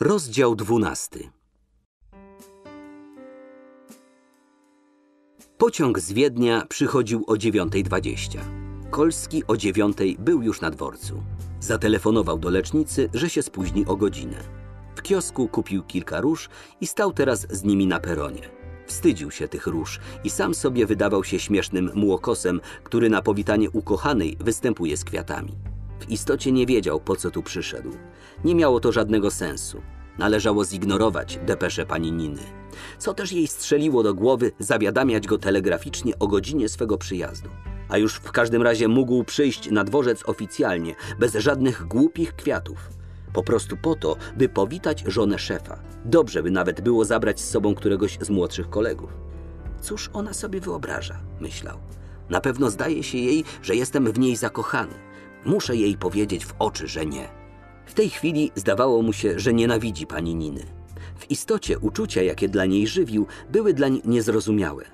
Rozdział dwunasty Pociąg z Wiednia przychodził o 9.20. Kolski o 9.00 był już na dworcu. Zatelefonował do lecznicy, że się spóźni o godzinę. W kiosku kupił kilka róż i stał teraz z nimi na peronie. Wstydził się tych róż i sam sobie wydawał się śmiesznym młokosem, który na powitanie ukochanej występuje z kwiatami. W istocie nie wiedział, po co tu przyszedł. Nie miało to żadnego sensu. Należało zignorować depeszę pani Niny. Co też jej strzeliło do głowy zawiadamiać go telegraficznie o godzinie swego przyjazdu. A już w każdym razie mógł przyjść na dworzec oficjalnie, bez żadnych głupich kwiatów. Po prostu po to, by powitać żonę szefa. Dobrze by nawet było zabrać z sobą któregoś z młodszych kolegów. Cóż ona sobie wyobraża, myślał. Na pewno zdaje się jej, że jestem w niej zakochany. Muszę jej powiedzieć w oczy, że nie. W tej chwili zdawało mu się, że nienawidzi pani Niny. W istocie uczucia, jakie dla niej żywił, były dlań niezrozumiałe.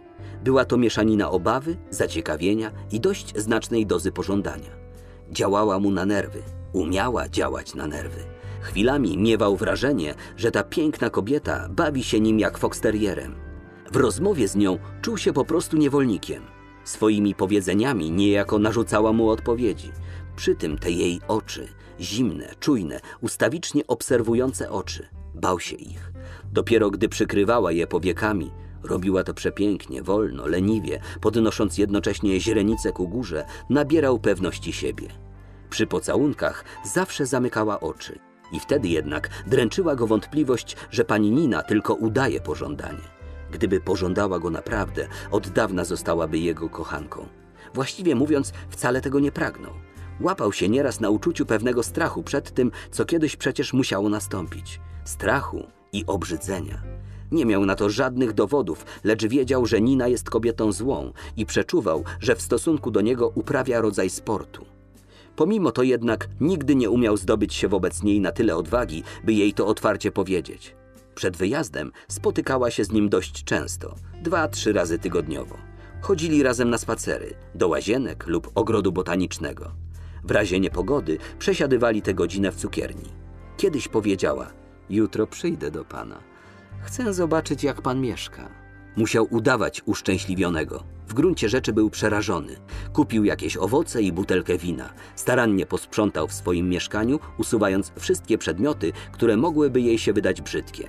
Była to mieszanina obawy, zaciekawienia i dość znacznej dozy pożądania. Działała mu na nerwy, umiała działać na nerwy. Chwilami miewał wrażenie, że ta piękna kobieta bawi się nim jak foksterierem. W rozmowie z nią czuł się po prostu niewolnikiem. Swoimi powiedzeniami niejako narzucała mu odpowiedzi. Przy tym te jej oczy, zimne, czujne, ustawicznie obserwujące oczy. Bał się ich. Dopiero gdy przykrywała je powiekami, robiła to przepięknie, wolno, leniwie, podnosząc jednocześnie źrenicę ku górze, nabierał pewności siebie. Przy pocałunkach zawsze zamykała oczy. I wtedy jednak dręczyła go wątpliwość, że pani Nina tylko udaje pożądanie. Gdyby pożądała go naprawdę, od dawna zostałaby jego kochanką. Właściwie mówiąc, wcale tego nie pragnął. Łapał się nieraz na uczuciu pewnego strachu przed tym, co kiedyś przecież musiało nastąpić. Strachu i obrzydzenia. Nie miał na to żadnych dowodów, lecz wiedział, że Nina jest kobietą złą i przeczuwał, że w stosunku do niego uprawia rodzaj sportu. Pomimo to jednak nigdy nie umiał zdobyć się wobec niej na tyle odwagi, by jej to otwarcie powiedzieć. Przed wyjazdem spotykała się z nim dość często, dwa, trzy razy tygodniowo. Chodzili razem na spacery, do łazienek lub ogrodu botanicznego. W razie niepogody przesiadywali tę godzinę w cukierni. Kiedyś powiedziała: Jutro przyjdę do pana. Chcę zobaczyć, jak pan mieszka. Musiał udawać uszczęśliwionego. W gruncie rzeczy był przerażony. Kupił jakieś owoce i butelkę wina. Starannie posprzątał w swoim mieszkaniu, usuwając wszystkie przedmioty, które mogłyby jej się wydać brzydkie.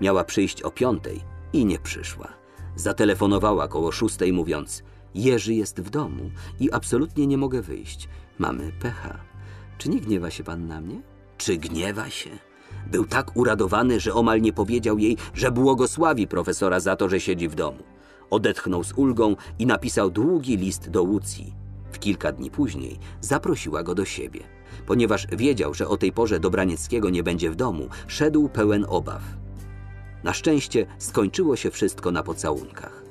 Miała przyjść o piątej i nie przyszła. Zatelefonowała koło szóstej, mówiąc: Jerzy jest w domu i absolutnie nie mogę wyjść. Mamy pecha. Czy nie gniewa się pan na mnie? Czy gniewa się? Był tak uradowany, że omal nie powiedział jej, że błogosławi profesora za to, że siedzi w domu. Odetchnął z ulgą i napisał długi list do Łucji. W kilka dni później zaprosiła go do siebie. Ponieważ wiedział, że o tej porze Dobranieckiego nie będzie w domu, szedł pełen obaw. Na szczęście skończyło się wszystko na pocałunkach.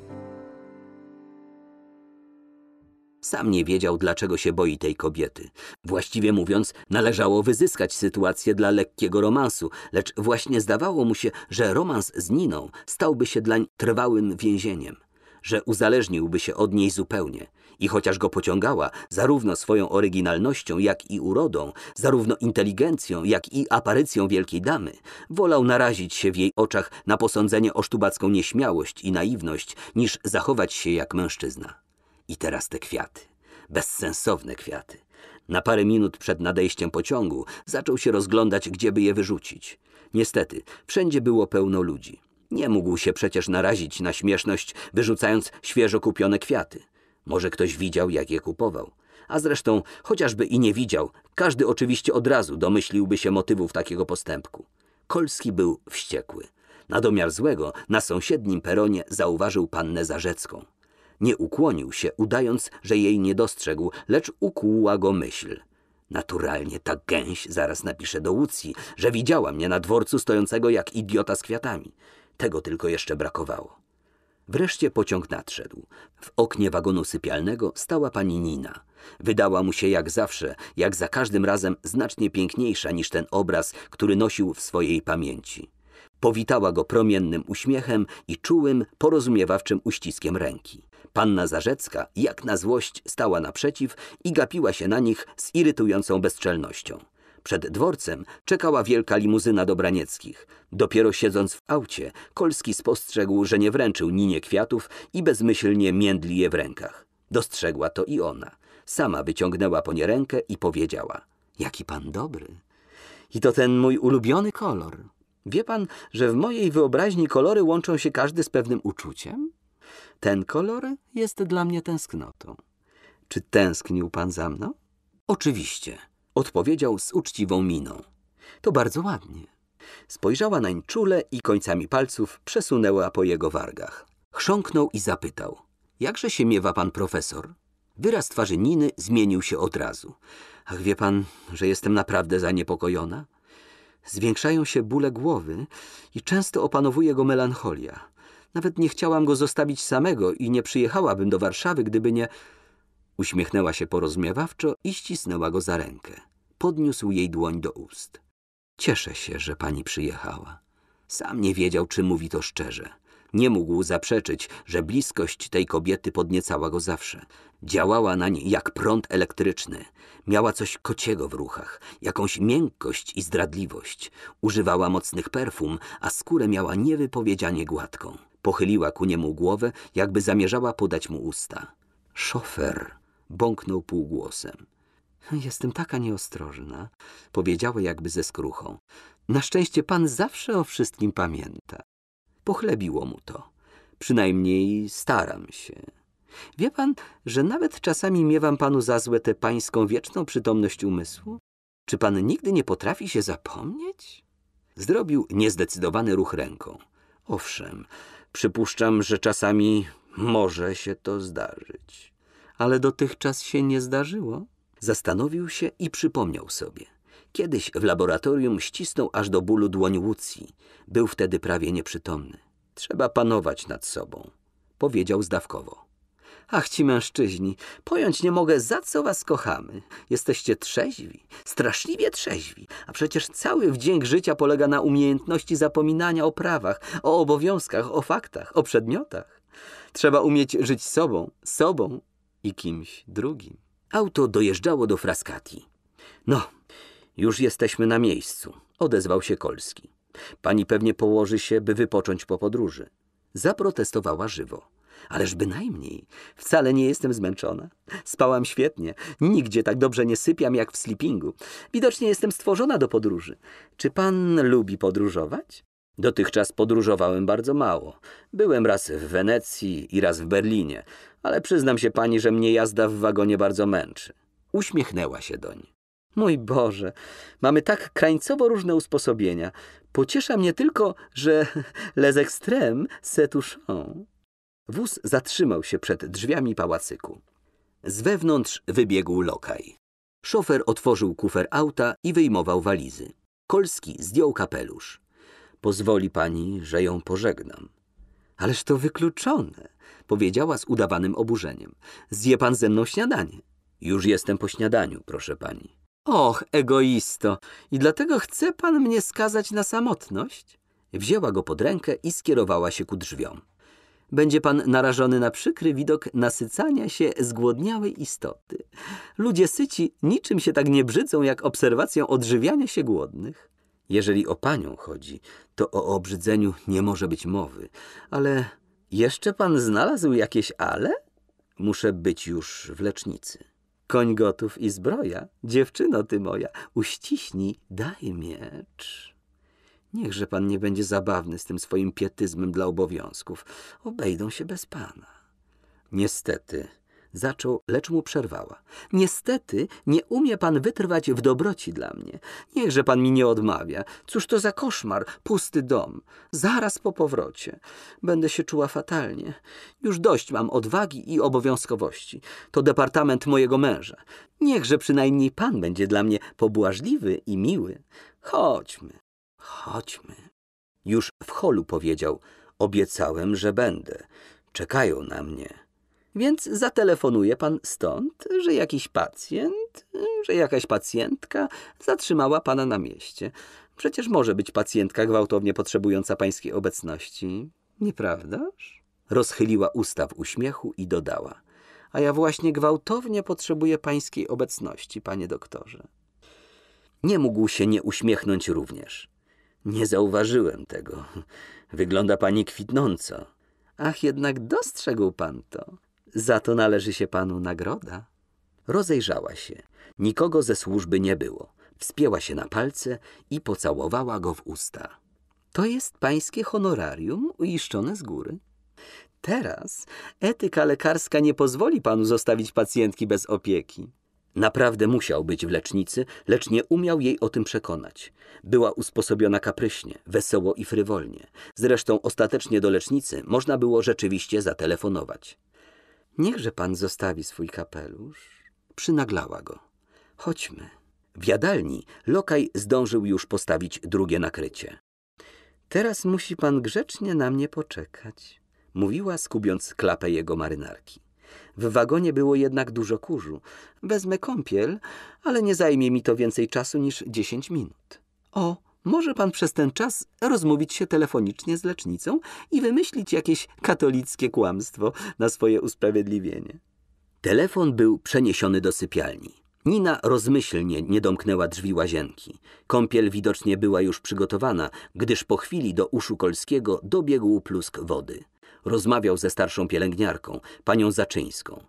Sam nie wiedział, dlaczego się boi tej kobiety. Właściwie mówiąc, należało wyzyskać sytuację dla lekkiego romansu, lecz właśnie zdawało mu się, że romans z Niną stałby się dlań trwałym więzieniem, że uzależniłby się od niej zupełnie. I chociaż go pociągała zarówno swoją oryginalnością, jak i urodą, zarówno inteligencją, jak i aparycją wielkiej damy, wolał narazić się w jej oczach na posądzenie o sztubacką nieśmiałość i naiwność, niż zachować się jak mężczyzna. I teraz te kwiaty. Bezsensowne kwiaty. Na parę minut przed nadejściem pociągu zaczął się rozglądać, gdzie by je wyrzucić. Niestety, wszędzie było pełno ludzi. Nie mógł się przecież narazić na śmieszność, wyrzucając świeżo kupione kwiaty. Może ktoś widział, jak je kupował. A zresztą, chociażby i nie widział, każdy oczywiście od razu domyśliłby się motywów takiego postępku. Kolski był wściekły. Na domiar złego na sąsiednim peronie zauważył pannę Zarzecką. Nie ukłonił się, udając, że jej nie dostrzegł, lecz ukłuła go myśl. Naturalnie ta gęś zaraz napisze do Łucji, że widziała mnie na dworcu stojącego jak idiota z kwiatami. Tego tylko jeszcze brakowało. Wreszcie pociąg nadszedł. W oknie wagonu sypialnego stała pani Nina. Wydała mu się jak zawsze, jak za każdym razem znacznie piękniejsza niż ten obraz, który nosił w swojej pamięci. Powitała go promiennym uśmiechem i czułym, porozumiewawczym uściskiem ręki. Panna Zarzecka, jak na złość, stała naprzeciw i gapiła się na nich z irytującą bezczelnością. Przed dworcem czekała wielka limuzyna Dobranieckich. Dopiero siedząc w aucie, Kolski spostrzegł, że nie wręczył Ninie kwiatów i bezmyślnie międli je w rękach. Dostrzegła to i ona. Sama wyciągnęła po nie rękę i powiedziała – jaki pan dobry. I to ten mój ulubiony kolor. Wie pan, że w mojej wyobraźni kolory łączą się każdy z pewnym uczuciem? Ten kolor jest dla mnie tęsknotą. Czy tęsknił pan za mną? Oczywiście, odpowiedział z uczciwą miną. To bardzo ładnie. Spojrzała nań czule i końcami palców przesunęła po jego wargach. Chrząknął i zapytał. Jakże się miewa pan profesor? Wyraz twarzy Niny zmienił się od razu. Ach, wie pan, że jestem naprawdę zaniepokojona? Zwiększają się bóle głowy i często opanowuje go melancholia. Nawet nie chciałam go zostawić samego i nie przyjechałabym do Warszawy, gdyby nie... Uśmiechnęła się porozmiewawczo i ścisnęła go za rękę. Podniósł jej dłoń do ust. Cieszę się, że pani przyjechała. Sam nie wiedział, czy mówi to szczerze. Nie mógł zaprzeczyć, że bliskość tej kobiety podniecała go zawsze. Działała nań jak prąd elektryczny. Miała coś kociego w ruchach, jakąś miękkość i zdradliwość. Używała mocnych perfum, a skórę miała niewypowiedzianie gładką. Pochyliła ku niemu głowę, jakby zamierzała podać mu usta. Szofer, bąknął półgłosem. Jestem taka nieostrożna, powiedziała jakby ze skruchą. Na szczęście pan zawsze o wszystkim pamięta. Pochlebiło mu to. Przynajmniej staram się. Wie pan, że nawet czasami miewam panu za złe tę pańską wieczną przytomność umysłu? Czy pan nigdy nie potrafi się zapomnieć? Zrobił niezdecydowany ruch ręką. Owszem, przypuszczam, że czasami może się to zdarzyć. Ale dotychczas się nie zdarzyło. Zastanowił się i przypomniał sobie. Kiedyś w laboratorium ścisnął aż do bólu dłoń Łucji. Był wtedy prawie nieprzytomny. Trzeba panować nad sobą, powiedział zdawkowo. Ach, ci mężczyźni, pojąć nie mogę, za co was kochamy. Jesteście trzeźwi, straszliwie trzeźwi, a przecież cały wdzięk życia polega na umiejętności zapominania o prawach, o obowiązkach, o faktach, o przedmiotach. Trzeba umieć żyć sobą, sobą i kimś drugim. Auto dojeżdżało do Frascati. No, już jesteśmy na miejscu, odezwał się Kolski. Pani pewnie położy się, by wypocząć po podróży. Zaprotestowała żywo. Ależ bynajmniej. Wcale nie jestem zmęczona. Spałam świetnie. Nigdzie tak dobrze nie sypiam jak w sleepingu. Widocznie jestem stworzona do podróży. Czy pan lubi podróżować? Dotychczas podróżowałem bardzo mało. Byłem raz w Wenecji i raz w Berlinie, ale przyznam się pani, że mnie jazda w wagonie bardzo męczy. Uśmiechnęła się doń. Mój Boże, mamy tak krańcowo różne usposobienia. Pociesza mnie tylko, że les extrêmes se touchent. Wóz zatrzymał się przed drzwiami pałacyku. Z wewnątrz wybiegł lokaj. Szofer otworzył kufer auta i wyjmował walizy. Kolski zdjął kapelusz. Pozwoli pani, że ją pożegnam. Ależ to wykluczone, powiedziała z udawanym oburzeniem. Zje pan ze mną śniadanie. Już jestem po śniadaniu, proszę pani. Och, egoisto, i dlatego chce pan mnie skazać na samotność? Wzięła go pod rękę i skierowała się ku drzwiom. Będzie pan narażony na przykry widok nasycania się zgłodniałej istoty. Ludzie syci niczym się tak nie brzydzą, jak obserwacją odżywiania się głodnych. Jeżeli o panią chodzi, to o obrzydzeniu nie może być mowy. Ale jeszcze pan znalazł jakieś ale? Muszę być już w lecznicy. Koń gotów i zbroja. Dziewczyno ty moja, uściśnij, daj miecz. Niechże pan nie będzie zabawny z tym swoim pietyzmem dla obowiązków. Obejdą się bez pana. Niestety, zaczął, lecz mu przerwała. Niestety, nie umie pan wytrwać w dobroci dla mnie. Niechże pan mi nie odmawia. Cóż to za koszmar, pusty dom. Zaraz po powrocie. Będę się czuła fatalnie. Już dość mam odwagi i obowiązkowości. To departament mojego męża. Niechże przynajmniej pan będzie dla mnie pobłażliwy i miły. Chodźmy, chodźmy. Już w holu powiedział. Obiecałem, że będę. Czekają na mnie. Więc zatelefonuje pan stąd, że jakiś pacjent, że jakaś pacjentka zatrzymała pana na mieście. Przecież może być pacjentka gwałtownie potrzebująca pańskiej obecności, nieprawdaż? Rozchyliła usta w uśmiechu i dodała. A ja właśnie gwałtownie potrzebuję pańskiej obecności, panie doktorze. Nie mógł się nie uśmiechnąć również. Nie zauważyłem tego. Wygląda pani kwitnąco. Ach, jednak dostrzegł pan to. Za to należy się panu nagroda. Rozejrzała się. Nikogo ze służby nie było. Wspięła się na palce i pocałowała go w usta. To jest pańskie honorarium uiszczone z góry. Teraz etyka lekarska nie pozwoli panu zostawić pacjentki bez opieki. Naprawdę musiał być w lecznicy, lecz nie umiał jej o tym przekonać. Była usposobiona kapryśnie, wesoło i frywolnie. Zresztą ostatecznie do lecznicy można było rzeczywiście zatelefonować. Niechże pan zostawi swój kapelusz. Przynaglała go. Chodźmy. W jadalni lokaj zdążył już postawić drugie nakrycie. Teraz musi pan grzecznie na mnie poczekać, mówiła, skubiąc klapę jego marynarki. W wagonie było jednak dużo kurzu. Wezmę kąpiel, ale nie zajmie mi to więcej czasu niż dziesięć minut. O, może pan przez ten czas rozmówić się telefonicznie z lecznicą i wymyślić jakieś katolickie kłamstwo na swoje usprawiedliwienie. Telefon był przeniesiony do sypialni. Nina rozmyślnie nie domknęła drzwi łazienki. Kąpiel widocznie była już przygotowana, gdyż po chwili do uszu Kolskiego dobiegł plusk wody. Rozmawiał ze starszą pielęgniarką, panią Zaczyńską.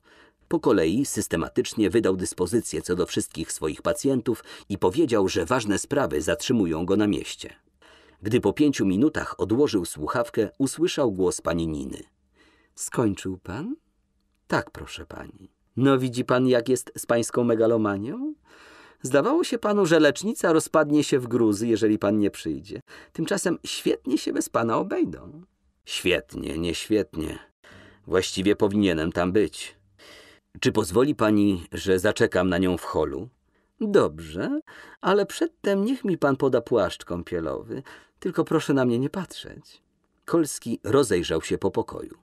Po kolei systematycznie wydał dyspozycje co do wszystkich swoich pacjentów i powiedział, że ważne sprawy zatrzymują go na mieście. Gdy po pięciu minutach odłożył słuchawkę, usłyszał głos pani Niny. Skończył pan? Tak, proszę pani. No widzi pan, jak jest z pańską megalomanią? Zdawało się panu, że lecznica rozpadnie się w gruzy, jeżeli pan nie przyjdzie. Tymczasem świetnie się bez pana obejdą. Świetnie, nie świetnie. Właściwie powinienem tam być. Czy pozwoli pani, że zaczekam na nią w holu? Dobrze, ale przedtem niech mi pan poda płaszcz kąpielowy. Tylko proszę na mnie nie patrzeć. Kolski rozejrzał się po pokoju.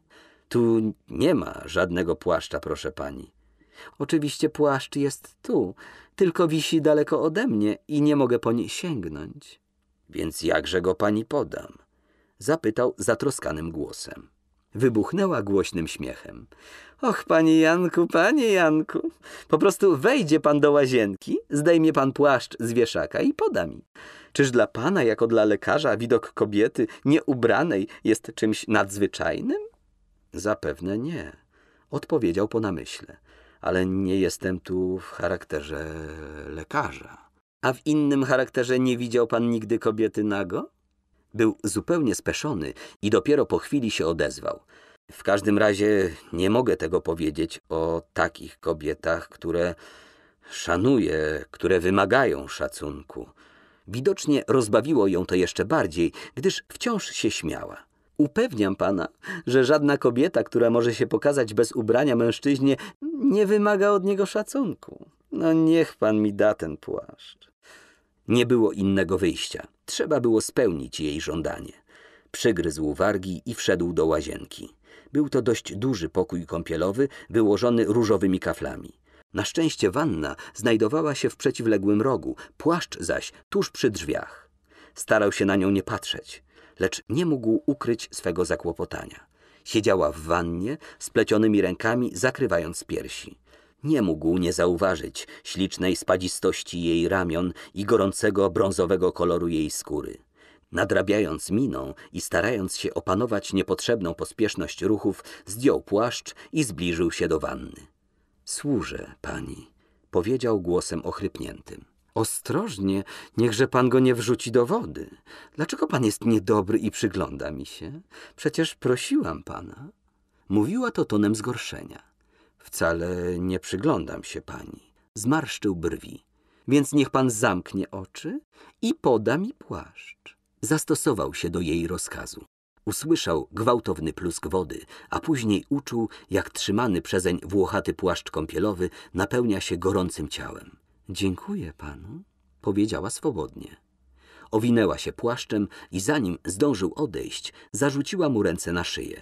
Tu nie ma żadnego płaszcza, proszę pani. Oczywiście płaszcz jest tu, tylko wisi daleko ode mnie i nie mogę po nie sięgnąć. Więc jakże go pani podam? Zapytał zatroskanym głosem. Wybuchnęła głośnym śmiechem. Och, panie Janku, panie Janku, po prostu wejdzie pan do łazienki, zdejmie pan płaszcz z wieszaka i poda mi. Czyż dla pana, jako dla lekarza, widok kobiety nieubranej jest czymś nadzwyczajnym? Zapewne nie, odpowiedział po namyśle ale nie jestem tu w charakterze lekarza. A w innym charakterze nie widział pan nigdy kobiety nago? Był zupełnie speszony i dopiero po chwili się odezwał. W każdym razie nie mogę tego powiedzieć o takich kobietach, które szanuję, które wymagają szacunku. Widocznie rozbawiło ją to jeszcze bardziej, gdyż wciąż się śmiała. Upewniam pana, że żadna kobieta, która może się pokazać bez ubrania mężczyźnie, nie wymaga od niego szacunku. No niech pan mi da ten płaszcz. Nie było innego wyjścia. Trzeba było spełnić jej żądanie. Przygryzł wargi i wszedł do łazienki. Był to dość duży pokój kąpielowy, wyłożony różowymi kaflami. Na szczęście wanna znajdowała się w przeciwległym rogu, płaszcz zaś tuż przy drzwiach. Starał się na nią nie patrzeć lecz nie mógł ukryć swego zakłopotania. Siedziała w wannie, splecionymi rękami zakrywając piersi. Nie mógł nie zauważyć ślicznej spadzistości jej ramion i gorącego brązowego koloru jej skóry. Nadrabiając miną i starając się opanować niepotrzebną pospieszność ruchów, zdjął płaszcz i zbliżył się do wanny. Służę pani, powiedział głosem ochrypniętym. Ostrożnie, niechże pan go nie wrzuci do wody. Dlaczego pan jest niedobry i przygląda mi się? Przecież prosiłam pana. Mówiła to tonem zgorszenia. Wcale nie przyglądam się pani. Zmarszczył brwi. Więc niech pan zamknie oczy i poda mi płaszcz. Zastosował się do jej rozkazu. Usłyszał gwałtowny plusk wody, a później uczuł, jak trzymany przezeń włochaty płaszcz kąpielowy napełnia się gorącym ciałem. Dziękuję panu, powiedziała swobodnie. Owinęła się płaszczem i zanim zdążył odejść, zarzuciła mu ręce na szyję.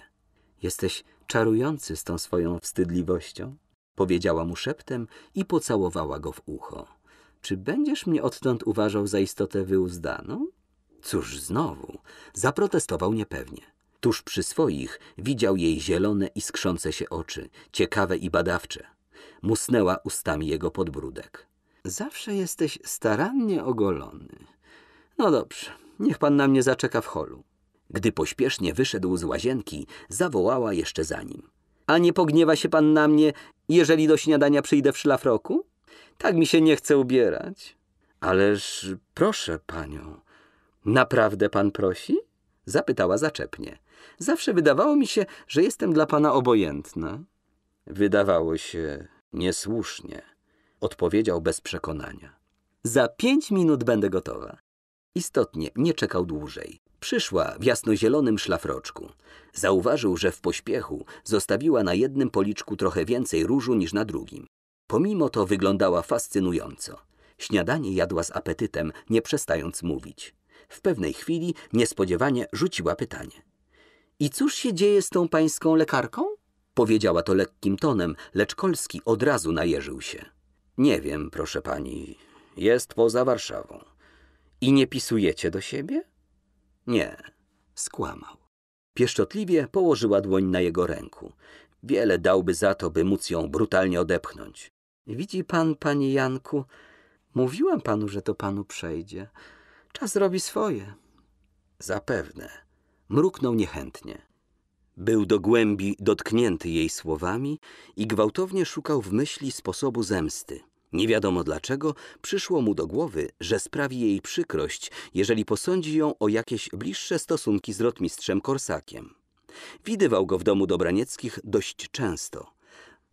Jesteś czarujący z tą swoją wstydliwością, powiedziała mu szeptem i pocałowała go w ucho. Czy będziesz mnie odtąd uważał za istotę wyuzdaną? Cóż znowu, zaprotestował niepewnie. Tuż przy swoich widział jej zielone i skrzące się oczy, ciekawe i badawcze. Musnęła ustami jego podbródek. Zawsze jesteś starannie ogolony. No dobrze, niech pan na mnie zaczeka w holu. Gdy pośpiesznie wyszedł z łazienki, zawołała jeszcze za nim. A nie pogniewa się pan na mnie, jeżeli do śniadania przyjdę w szlafroku? Tak mi się nie chce ubierać. Ależ proszę panią, naprawdę pan prosi? Zapytała zaczepnie. Zawsze wydawało mi się, że jestem dla pana obojętna. Wydawało się niesłusznie, odpowiedział bez przekonania. Za pięć minut będę gotowa. Istotnie nie czekał dłużej. Przyszła w jasnozielonym szlafroczku. Zauważył, że w pośpiechu zostawiła na jednym policzku trochę więcej różu niż na drugim. Pomimo to wyglądała fascynująco. Śniadanie jadła z apetytem, nie przestając mówić. W pewnej chwili niespodziewanie rzuciła pytanie. I cóż się dzieje z tą pańską lekarką? Powiedziała to lekkim tonem, lecz Kolski od razu najeżył się. Nie wiem, proszę pani, jest poza Warszawą. I nie pisujecie do siebie? Nie, skłamał. Pieszczotliwie położyła dłoń na jego ręku. Wiele dałby za to, by móc ją brutalnie odepchnąć. Widzi pan, panie Janku, mówiłam panu, że to panu przejdzie. Czas robi swoje. Zapewne. Mruknął niechętnie. Był do głębi dotknięty jej słowami i gwałtownie szukał w myśli sposobu zemsty. Nie wiadomo dlaczego przyszło mu do głowy, że sprawi jej przykrość, jeżeli posądzi ją o jakieś bliższe stosunki z rotmistrzem Korsakiem. Widywał go w domu Dobranieckich dość często.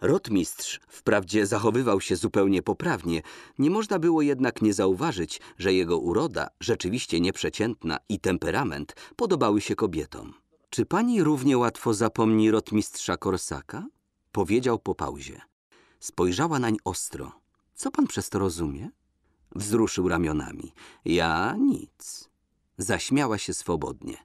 Rotmistrz wprawdzie zachowywał się zupełnie poprawnie, nie można było jednak nie zauważyć, że jego uroda, rzeczywiście nieprzeciętna i temperament podobały się kobietom. Czy pani równie łatwo zapomni rotmistrza Korsaka? Powiedział po pauzie. Spojrzała nań ostro. Co pan przez to rozumie? Wzruszył ramionami. Ja nic. Zaśmiała się swobodnie.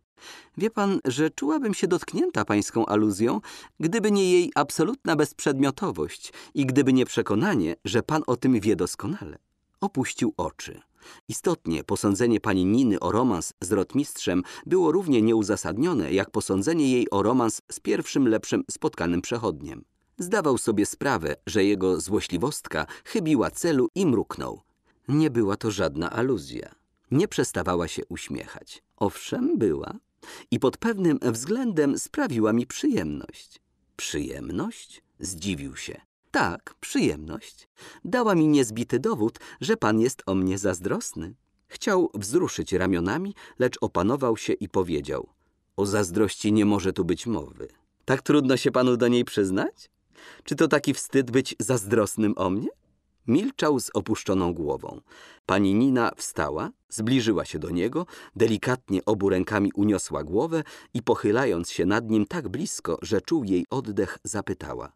Wie pan, że czułabym się dotknięta pańską aluzją, gdyby nie jej absolutna bezprzedmiotowość i gdyby nie przekonanie, że pan o tym wie doskonale. Opuścił oczy. Istotnie posądzenie pani Niny o romans z rotmistrzem było równie nieuzasadnione, jak posądzenie jej o romans z pierwszym lepszym spotkanym przechodniem. Zdawał sobie sprawę, że jego złośliwostka chybiła celu i mruknął. Nie była to żadna aluzja. Nie przestawała się uśmiechać. Owszem, była. I pod pewnym względem sprawiła mi przyjemność. Przyjemność? Zdziwił się. Tak, przyjemność. Dała mi niezbity dowód, że pan jest o mnie zazdrosny. Chciał wzruszyć ramionami, lecz opanował się i powiedział. O zazdrości nie może tu być mowy. Tak trudno się panu do niej przyznać? Czy to taki wstyd być zazdrosnym o mnie? Milczał z opuszczoną głową. Pani Nina wstała, zbliżyła się do niego, delikatnie obu rękami uniosła głowę i pochylając się nad nim tak blisko, że czuł jej oddech, zapytała.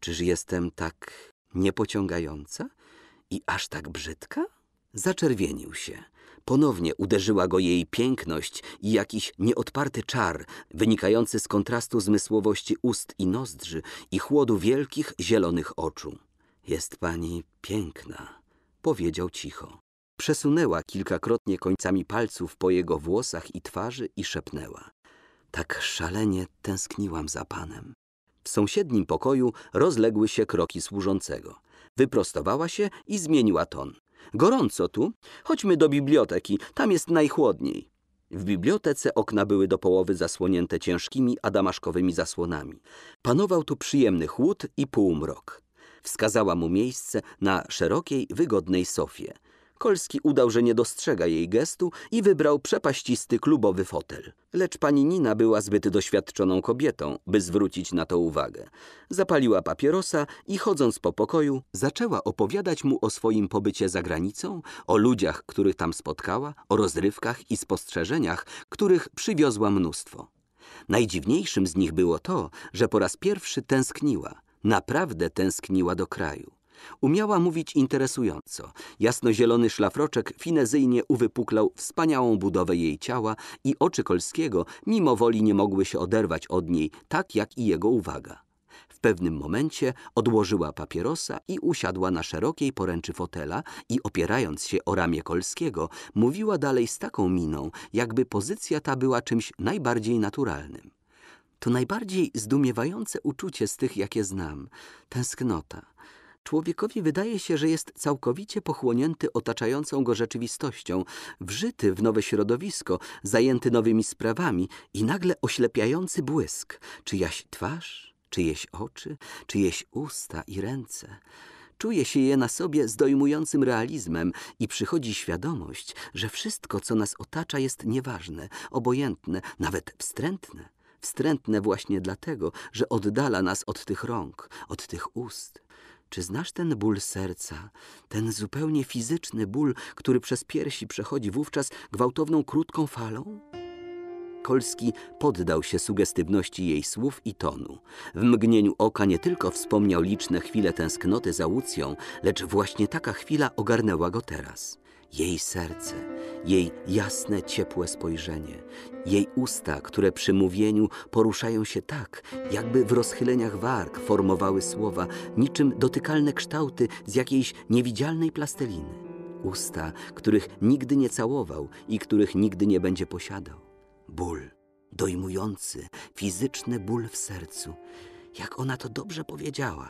Czyż jestem tak niepociągająca i aż tak brzydka? Zaczerwienił się. Ponownie uderzyła go jej piękność i jakiś nieodparty czar, wynikający z kontrastu zmysłowości ust i nozdrzy i chłodu wielkich, zielonych oczu. Jest pani piękna, powiedział cicho. Przesunęła kilkakrotnie końcami palców po jego włosach i twarzy i szepnęła. Tak szalenie tęskniłam za panem. W sąsiednim pokoju rozległy się kroki służącego. Wyprostowała się i zmieniła ton. Gorąco tu. Chodźmy do biblioteki, tam jest najchłodniej. W bibliotece okna były do połowy zasłonięte ciężkimi adamaszkowymi zasłonami. Panował tu przyjemny chłód i półmrok. Wskazała mu miejsce na szerokiej, wygodnej sofie. Kolski udał, że nie dostrzega jej gestu i wybrał przepaścisty klubowy fotel. Lecz pani Nina była zbyt doświadczoną kobietą, by zwrócić na to uwagę. Zapaliła papierosa i chodząc po pokoju, zaczęła opowiadać mu o swoim pobycie za granicą, o ludziach, których tam spotkała, o rozrywkach i spostrzeżeniach, których przywiozła mnóstwo. Najdziwniejszym z nich było to, że po raz pierwszy tęskniła, naprawdę tęskniła do kraju. Umiała mówić interesująco. Jasnozielony szlafroczek finezyjnie uwypuklał wspaniałą budowę jej ciała i oczy Kolskiego mimo woli nie mogły się oderwać od niej, tak jak i jego uwaga. W pewnym momencie odłożyła papierosa i usiadła na szerokiej poręczy fotela i opierając się o ramię Kolskiego, mówiła dalej z taką miną, jakby pozycja ta była czymś najbardziej naturalnym. To najbardziej zdumiewające uczucie z tych, jakie znam. Tęsknota. Człowiekowi wydaje się, że jest całkowicie pochłonięty otaczającą go rzeczywistością, wżyty w nowe środowisko, zajęty nowymi sprawami i nagle oślepiający błysk, czyjaś twarz, czyjeś oczy, czyjeś usta i ręce. Czuje się je na sobie z dojmującym realizmem i przychodzi świadomość, że wszystko, co nas otacza, jest nieważne, obojętne, nawet wstrętne. Wstrętne właśnie dlatego, że oddala nas od tych rąk, od tych ust. Czy znasz ten ból serca, ten zupełnie fizyczny ból, który przez piersi przechodzi wówczas gwałtowną, krótką falą? Kolski poddał się sugestywności jej słów i tonu. W mgnieniu oka nie tylko wspomniał liczne chwile tęsknoty za Łucją, lecz właśnie taka chwila ogarnęła go teraz. Jej serce, jej jasne, ciepłe spojrzenie, jej usta, które przy mówieniu poruszają się tak, jakby w rozchyleniach warg formowały słowa, niczym dotykalne kształty z jakiejś niewidzialnej plasteliny. Usta, których nigdy nie całował i których nigdy nie będzie posiadał. Ból, dojmujący, fizyczny ból w sercu. Jak ona to dobrze powiedziała.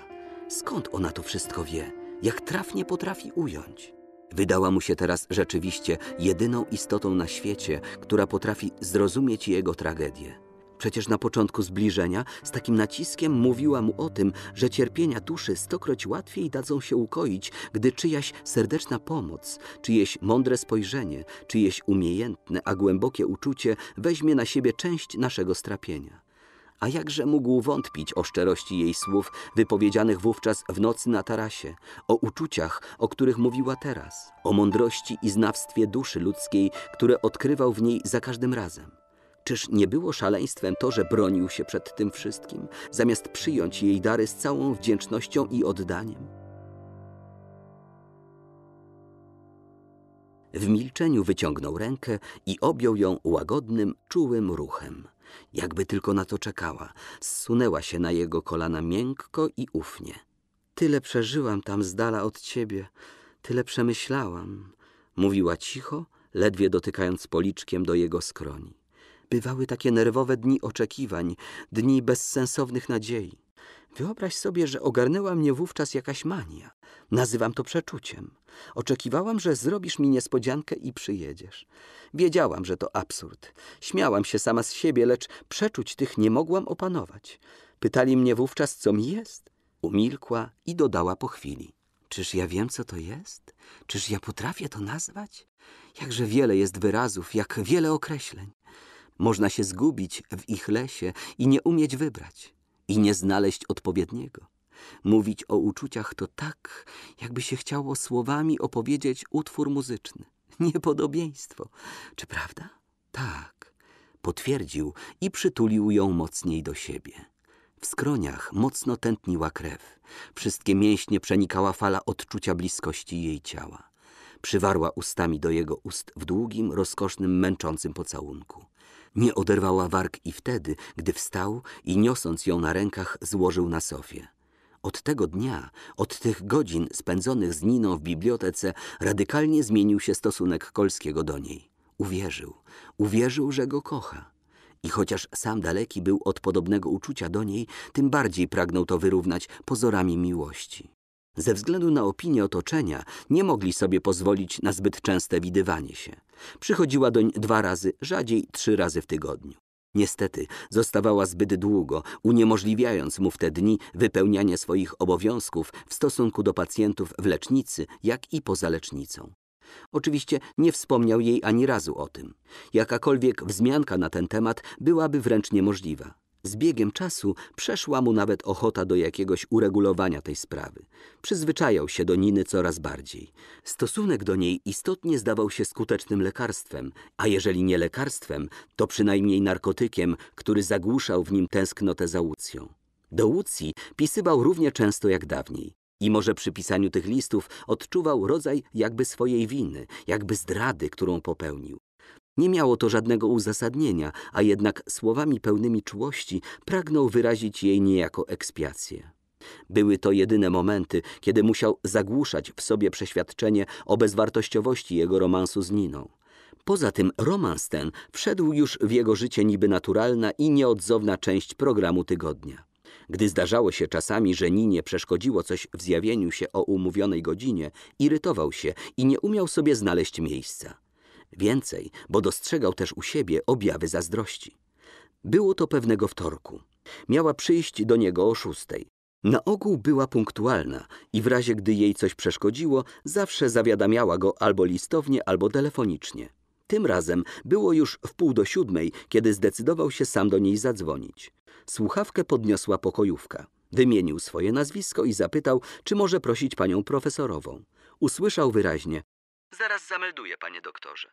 Skąd ona to wszystko wie? Jak trafnie potrafi ująć? Wydała mu się teraz rzeczywiście jedyną istotą na świecie, która potrafi zrozumieć jego tragedię. Przecież na początku zbliżenia z takim naciskiem mówiła mu o tym, że cierpienia duszy stokroć łatwiej dadzą się ukoić, gdy czyjaś serdeczna pomoc, czyjeś mądre spojrzenie, czyjeś umiejętne, a głębokie uczucie weźmie na siebie część naszego strapienia. A jakże mógł wątpić o szczerości jej słów wypowiedzianych wówczas w nocy na tarasie, o uczuciach, o których mówiła teraz, o mądrości i znawstwie duszy ludzkiej, które odkrywał w niej za każdym razem. Czyż nie było szaleństwem to, że bronił się przed tym wszystkim, zamiast przyjąć jej dary z całą wdzięcznością i oddaniem? W milczeniu wyciągnął rękę i objął ją łagodnym, czułym ruchem. Jakby tylko na to czekała, zsunęła się na jego kolana miękko i ufnie. Tyle przeżyłam tam z dala od ciebie, tyle przemyślałam, mówiła cicho, ledwie dotykając policzkiem do jego skroni. Bywały takie nerwowe dni oczekiwań, dni bezsensownych nadziei. Wyobraź sobie, że ogarnęła mnie wówczas jakaś mania. Nazywam to przeczuciem. Oczekiwałam, że zrobisz mi niespodziankę i przyjedziesz. Wiedziałam, że to absurd. Śmiałam się sama z siebie, lecz przeczuć tych nie mogłam opanować. Pytali mnie wówczas, co mi jest. Umilkła i dodała po chwili. Czyż ja wiem, co to jest? Czyż ja potrafię to nazwać? Jakże wiele jest wyrazów, jak wiele określeń. Można się zgubić w ich lesie i nie umieć wybrać, i nie znaleźć odpowiedniego. Mówić o uczuciach to tak, jakby się chciało słowami opowiedzieć utwór muzyczny. Niepodobieństwo. Czy prawda? Tak. Potwierdził i przytulił ją mocniej do siebie. W skroniach mocno tętniła krew. Wszystkie mięśnie przenikała fala odczucia bliskości jej ciała. Przywarła ustami do jego ust w długim, rozkosznym, męczącym pocałunku. Nie oderwała warg i wtedy, gdy wstał i niosąc ją na rękach złożył na sofie. Od tego dnia, od tych godzin spędzonych z Niną w bibliotece, radykalnie zmienił się stosunek Kolskiego do niej. Uwierzył, uwierzył, że go kocha. I chociaż sam daleki był od podobnego uczucia do niej, tym bardziej pragnął to wyrównać pozorami miłości. Ze względu na opinię otoczenia nie mogli sobie pozwolić na zbyt częste widywanie się. Przychodziła doń dwa razy, rzadziej trzy razy w tygodniu. Niestety zostawała zbyt długo, uniemożliwiając mu w te dni wypełnianie swoich obowiązków w stosunku do pacjentów w lecznicy, jak i poza lecznicą. Oczywiście nie wspomniał jej ani razu o tym. Jakakolwiek wzmianka na ten temat byłaby wręcz niemożliwa. Z biegiem czasu przeszła mu nawet ochota do jakiegoś uregulowania tej sprawy. Przyzwyczajał się do Niny coraz bardziej. Stosunek do niej istotnie zdawał się skutecznym lekarstwem, a jeżeli nie lekarstwem, to przynajmniej narkotykiem, który zagłuszał w nim tęsknotę za Łucją. Do Łucji pisywał równie często jak dawniej. I może przy pisaniu tych listów odczuwał rodzaj jakby swojej winy, jakby zdrady, którą popełnił. Nie miało to żadnego uzasadnienia, a jednak słowami pełnymi czułości pragnął wyrazić jej niejako ekspiację. Były to jedyne momenty, kiedy musiał zagłuszać w sobie przeświadczenie o bezwartościowości jego romansu z Niną. Poza tym romans ten wszedł już w jego życie niby naturalna i nieodzowna część programu tygodnia. Gdy zdarzało się czasami, że Ninie przeszkodziło coś w zjawieniu się o umówionej godzinie, irytował się i nie umiał sobie znaleźć miejsca. Więcej, bo dostrzegał też u siebie objawy zazdrości. Było to pewnego wtorku. Miała przyjść do niego o szóstej. Na ogół była punktualna i w razie gdy jej coś przeszkodziło, zawsze zawiadamiała go albo listownie, albo telefonicznie. Tym razem było już w pół do siódmej, kiedy zdecydował się sam do niej zadzwonić. Słuchawkę podniosła pokojówka. Wymienił swoje nazwisko i zapytał, czy może prosić panią profesorową. Usłyszał wyraźnie. Zaraz zamelduję, panie doktorze.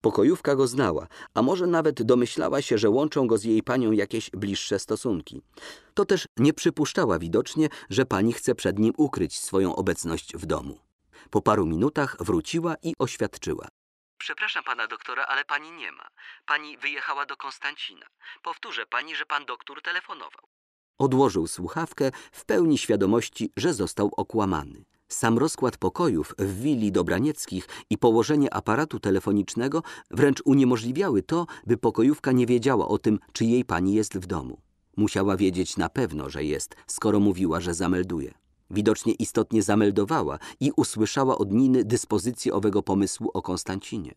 Pokojówka go znała, a może nawet domyślała się, że łączą go z jej panią jakieś bliższe stosunki. To też nie przypuszczała widocznie, że pani chce przed nim ukryć swoją obecność w domu. Po paru minutach wróciła i oświadczyła. Przepraszam pana doktora, ale pani nie ma. Pani wyjechała do Konstancina. Powtórzę pani, że pan doktor telefonował. Odłożył słuchawkę w pełni świadomości, że został okłamany. Sam rozkład pokojów w willi Dobranieckich i położenie aparatu telefonicznego wręcz uniemożliwiały to, by pokojówka nie wiedziała o tym, czy jej pani jest w domu. Musiała wiedzieć na pewno, że jest, skoro mówiła, że zamelduje. Widocznie istotnie zameldowała i usłyszała od Niny dyspozycję owego pomysłu o Konstancinie.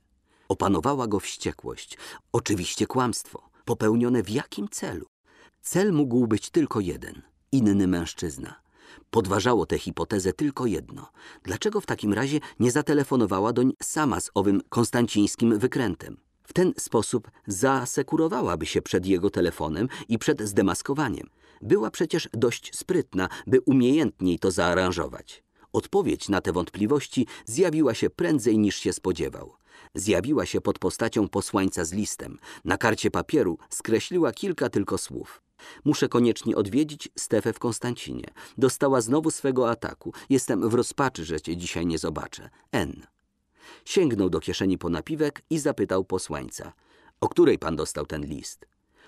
Opanowała go wściekłość, oczywiście kłamstwo, popełnione w jakim celu? Cel mógł być tylko jeden – inny mężczyzna. Podważało tę hipotezę tylko jedno. Dlaczego w takim razie nie zatelefonowała doń sama z owym konstancińskim wykrętem? W ten sposób zaasekurowałaby się przed jego telefonem i przed zdemaskowaniem. Była przecież dość sprytna, by umiejętniej to zaaranżować. Odpowiedź na te wątpliwości zjawiła się prędzej niż się spodziewał. Zjawiła się pod postacią posłańca z listem. Na karcie papieru skreśliła kilka tylko słów. Muszę koniecznie odwiedzić Stefę w Konstancinie. Dostała znowu swego ataku. Jestem w rozpaczy, że cię dzisiaj nie zobaczę. N. Sięgnął do kieszeni po napiwek i zapytał posłańca. O której pan dostał ten list?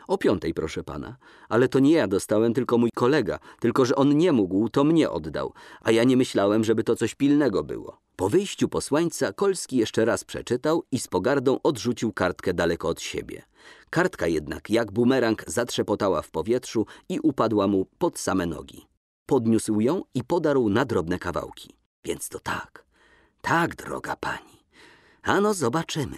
O piątej, proszę pana. Ale to nie ja dostałem, tylko mój kolega. Tylko, że on nie mógł, to mnie oddał. A ja nie myślałem, żeby to coś pilnego było. Po wyjściu posłańca Kolski jeszcze raz przeczytał i z pogardą odrzucił kartkę daleko od siebie. Kartka jednak, jak bumerang, zatrzepotała w powietrzu i upadła mu pod same nogi. Podniósł ją i podarł na drobne kawałki. Więc to tak. Tak, droga pani. Ano zobaczymy.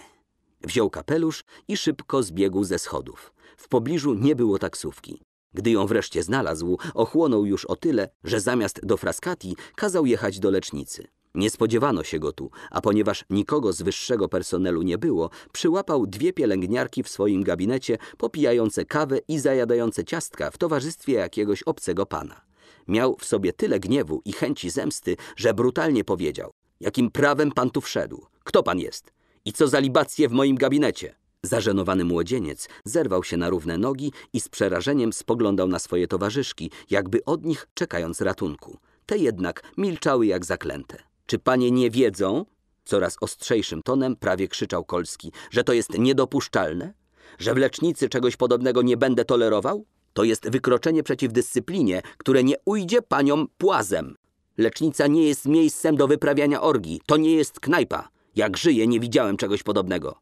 Wziął kapelusz i szybko zbiegł ze schodów. W pobliżu nie było taksówki. Gdy ją wreszcie znalazł, ochłonął już o tyle, że zamiast do Frascati kazał jechać do lecznicy. Nie spodziewano się go tu, a ponieważ nikogo z wyższego personelu nie było, przyłapał dwie pielęgniarki w swoim gabinecie, popijające kawę i zajadające ciastka w towarzystwie jakiegoś obcego pana. Miał w sobie tyle gniewu i chęci zemsty, że brutalnie powiedział: Jakim prawem pan tu wszedł? Kto pan jest? I co za libacje w moim gabinecie? Zażenowany młodzieniec zerwał się na równe nogi i z przerażeniem spoglądał na swoje towarzyszki, jakby od nich czekając ratunku. Te jednak milczały jak zaklęte. Czy panie nie wiedzą, coraz ostrzejszym tonem prawie krzyczał Kolski, że to jest niedopuszczalne? Że w lecznicy czegoś podobnego nie będę tolerował? To jest wykroczenie przeciw dyscyplinie, które nie ujdzie paniom płazem. Lecznica nie jest miejscem do wyprawiania orgii. To nie jest knajpa. Jak żyję, nie widziałem czegoś podobnego.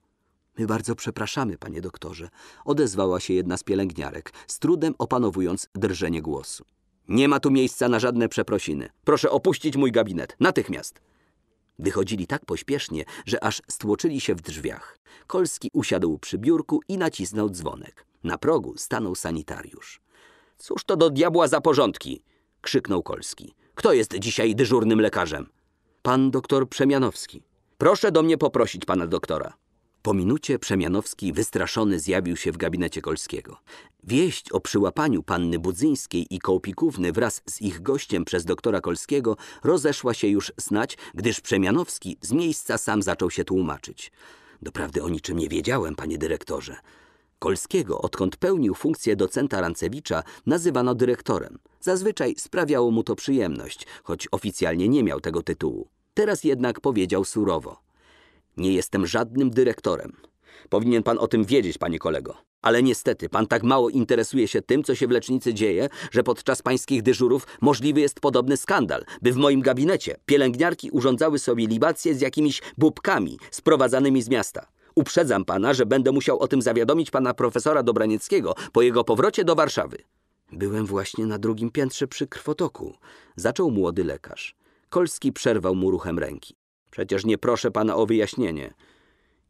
My bardzo przepraszamy, panie doktorze, odezwała się jedna z pielęgniarek, z trudem opanowując drżenie głosu. Nie ma tu miejsca na żadne przeprosiny. Proszę opuścić mój gabinet. Natychmiast. Wychodzili tak pośpiesznie, że aż stłoczyli się w drzwiach. Kolski usiadł przy biurku i nacisnął dzwonek. Na progu stanął sanitariusz. Cóż to do diabła za porządki? krzyknął Kolski. Kto jest dzisiaj dyżurnym lekarzem? Pan doktor Przemianowski. Proszę do mnie poprosić pana doktora. Po minucie Przemianowski wystraszony zjawił się w gabinecie Kolskiego. Wieść o przyłapaniu panny Budzyńskiej i Kołpikówny wraz z ich gościem przez doktora Kolskiego rozeszła się już snać, gdyż Przemianowski z miejsca sam zaczął się tłumaczyć. Doprawdy o niczym nie wiedziałem, panie dyrektorze. Kolskiego, odkąd pełnił funkcję docenta Rancewicza, nazywano dyrektorem. Zazwyczaj sprawiało mu to przyjemność, choć oficjalnie nie miał tego tytułu. Teraz jednak powiedział surowo – nie jestem żadnym dyrektorem. Powinien pan o tym wiedzieć, panie kolego. Ale niestety, pan tak mało interesuje się tym, co się w lecznicy dzieje, że podczas pańskich dyżurów możliwy jest podobny skandal, by w moim gabinecie pielęgniarki urządzały sobie libacje z jakimiś bubkami sprowadzanymi z miasta. Uprzedzam pana, że będę musiał o tym zawiadomić pana profesora Dobranieckiego po jego powrocie do Warszawy. Byłem właśnie na drugim piętrze przy krwotoku. Zaczął młody lekarz. Kolski przerwał mu ruchem ręki. Przecież nie proszę pana o wyjaśnienie.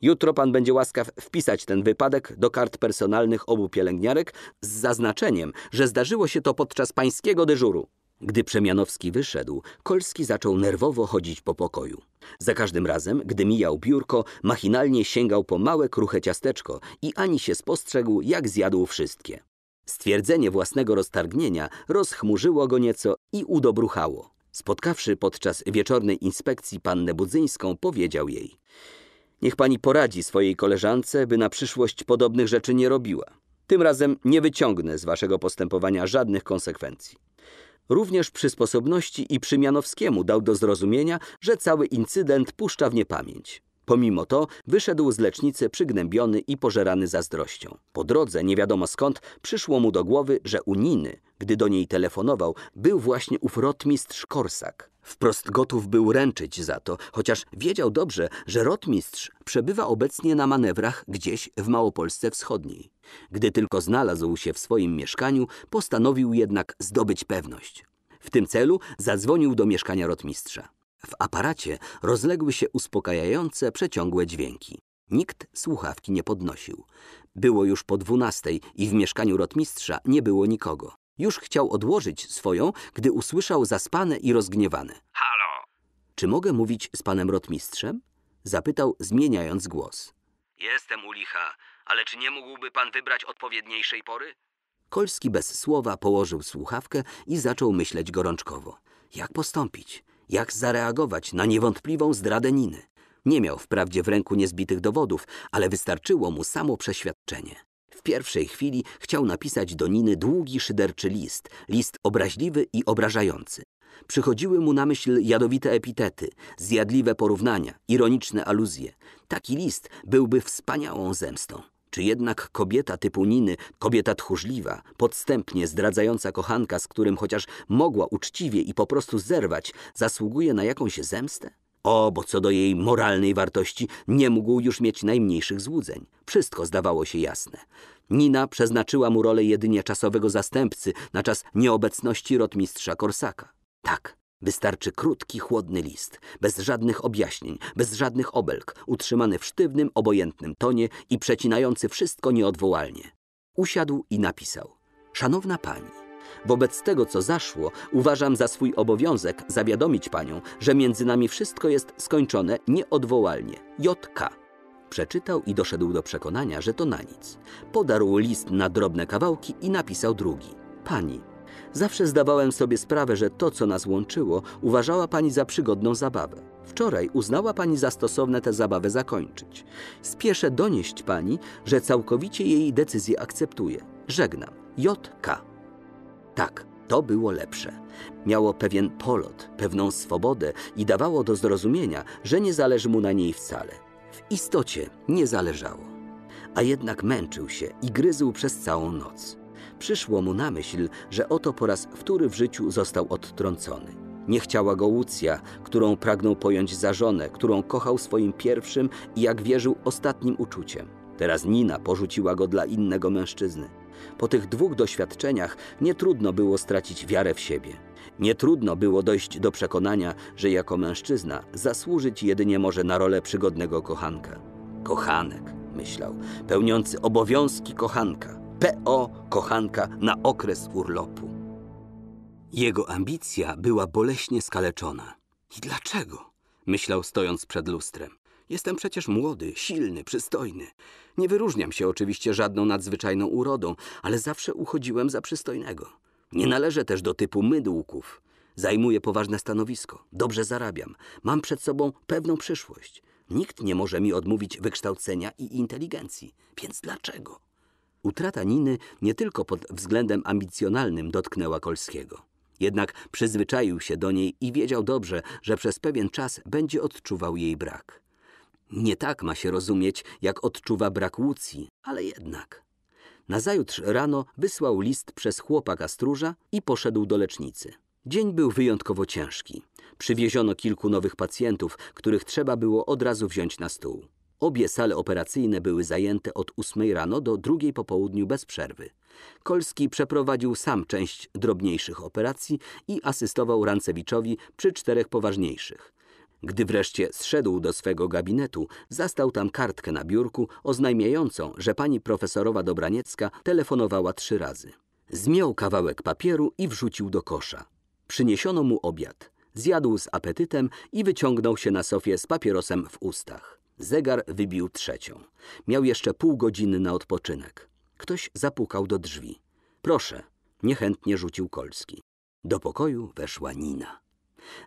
Jutro pan będzie łaskaw wpisać ten wypadek do kart personalnych obu pielęgniarek z zaznaczeniem, że zdarzyło się to podczas pańskiego dyżuru. Gdy Przemianowski wyszedł, Kolski zaczął nerwowo chodzić po pokoju. Za każdym razem, gdy mijał biurko, machinalnie sięgał po małe, kruche ciasteczko i ani się spostrzegł, jak zjadł wszystkie. Stwierdzenie własnego roztargnienia rozchmurzyło go nieco i udobruchało. Spotkawszy podczas wieczornej inspekcji pannę Budzyńską, powiedział jej Niech pani poradzi swojej koleżance, by na przyszłość podobnych rzeczy nie robiła. Tym razem nie wyciągnę z waszego postępowania żadnych konsekwencji. Również przy sposobności i przy Mianowskiemu dał do zrozumienia, że cały incydent puszcza w niepamięć. Pomimo to wyszedł z lecznicy przygnębiony i pożerany zazdrością. Po drodze, nie wiadomo skąd, przyszło mu do głowy, że u Niny, gdy do niej telefonował, był właśnie ów rotmistrz Korsak. Wprost gotów był ręczyć za to, chociaż wiedział dobrze, że rotmistrz przebywa obecnie na manewrach gdzieś w Małopolsce Wschodniej. Gdy tylko znalazł się w swoim mieszkaniu, postanowił jednak zdobyć pewność. W tym celu zadzwonił do mieszkania rotmistrza. W aparacie rozległy się uspokajające, przeciągłe dźwięki. Nikt słuchawki nie podnosił. Było już po dwunastej i w mieszkaniu rotmistrza nie było nikogo. Już chciał odłożyć swoją, gdy usłyszał zaspane i rozgniewane. Halo, Czy mogę mówić z panem rotmistrzem? Zapytał, zmieniając głos. jestem u licha, ale czy nie mógłby pan wybrać odpowiedniejszej pory? Kolski bez słowa położył słuchawkę i zaczął myśleć gorączkowo. Jak postąpić? Jak zareagować na niewątpliwą zdradę Niny? Nie miał wprawdzie w ręku niezbitych dowodów, ale wystarczyło mu samo przeświadczenie. W pierwszej chwili chciał napisać do Niny długi, szyderczy list, list obraźliwy i obrażający. Przychodziły mu na myśl jadowite epitety, zjadliwe porównania, ironiczne aluzje. Taki list byłby wspaniałą zemstą. Czy jednak kobieta typu Niny, kobieta tchórzliwa, podstępnie zdradzająca kochanka, z którym chociaż mogła uczciwie i po prostu zerwać, zasługuje na jakąś zemstę? O, bo co do jej moralnej wartości, nie mógł już mieć najmniejszych złudzeń. Wszystko zdawało się jasne. Nina przeznaczyła mu rolę jedynie czasowego zastępcy na czas nieobecności rotmistrza Korsaka. Tak, wystarczy krótki, chłodny list, bez żadnych objaśnień, bez żadnych obelg, utrzymany w sztywnym, obojętnym tonie i przecinający wszystko nieodwołalnie. Usiadł i napisał: Szanowna pani, wobec tego, co zaszło, uważam za swój obowiązek zawiadomić panią, że między nami wszystko jest skończone nieodwołalnie. JK. Przeczytał i doszedł do przekonania, że to na nic. Podarł list na drobne kawałki i napisał drugi. Pani, zawsze zdawałem sobie sprawę, że to, co nas łączyło, uważała pani za przygodną zabawę. Wczoraj uznała pani za stosowne tę zabawę zakończyć. Spieszę donieść pani, że całkowicie jej decyzję akceptuję. Żegnam. JK. Tak, to było lepsze. Miało pewien polot, pewną swobodę i dawało do zrozumienia, że nie zależy mu na niej wcale. W istocie nie zależało. A jednak męczył się i gryzł przez całą noc. Przyszło mu na myśl, że oto po raz wtóry w życiu został odtrącony. Nie chciała go Łucja, którą pragnął pojąć za żonę, którą kochał swoim pierwszym i jak wierzył ostatnim uczuciem. Teraz Nina porzuciła go dla innego mężczyzny. Po tych dwóch doświadczeniach nie trudno było stracić wiarę w siebie. Nie trudno było dojść do przekonania, że jako mężczyzna zasłużyć jedynie może na rolę przygodnego kochanka. Kochanek, myślał, pełniący obowiązki kochanka. PO kochanka na okres urlopu. Jego ambicja była boleśnie skaleczona. I dlaczego? Myślał stojąc przed lustrem. Jestem przecież młody, silny, przystojny. Nie wyróżniam się oczywiście żadną nadzwyczajną urodą, ale zawsze uchodziłem za przystojnego. Nie należę też do typu mydłków. Zajmuję poważne stanowisko, dobrze zarabiam, mam przed sobą pewną przyszłość. Nikt nie może mi odmówić wykształcenia i inteligencji. Więc dlaczego? Utrata Niny nie tylko pod względem ambicjonalnym dotknęła Kolskiego. Jednak przyzwyczaił się do niej i wiedział dobrze, że przez pewien czas będzie odczuwał jej brak. Nie tak ma się rozumieć, jak odczuwa brak Łucji, ale jednak. Nazajutrz rano wysłał list przez chłopaka stróża i poszedł do lecznicy. Dzień był wyjątkowo ciężki. Przywieziono kilku nowych pacjentów, których trzeba było od razu wziąć na stół. Obie sale operacyjne były zajęte od ósmej rano do drugiej po południu bez przerwy. Kolski przeprowadził sam część drobniejszych operacji i asystował Rancewiczowi przy czterech poważniejszych. Gdy wreszcie zszedł do swego gabinetu, zastał tam kartkę na biurku oznajmiającą, że pani profesorowa Dobraniecka telefonowała trzy razy. Zmiął kawałek papieru i wrzucił do kosza. Przyniesiono mu obiad. Zjadł z apetytem i wyciągnął się na sofie z papierosem w ustach. Zegar wybił trzecią. Miał jeszcze pół godziny na odpoczynek. Ktoś zapukał do drzwi. Proszę, niechętnie rzucił Kolski. Do pokoju weszła Nina.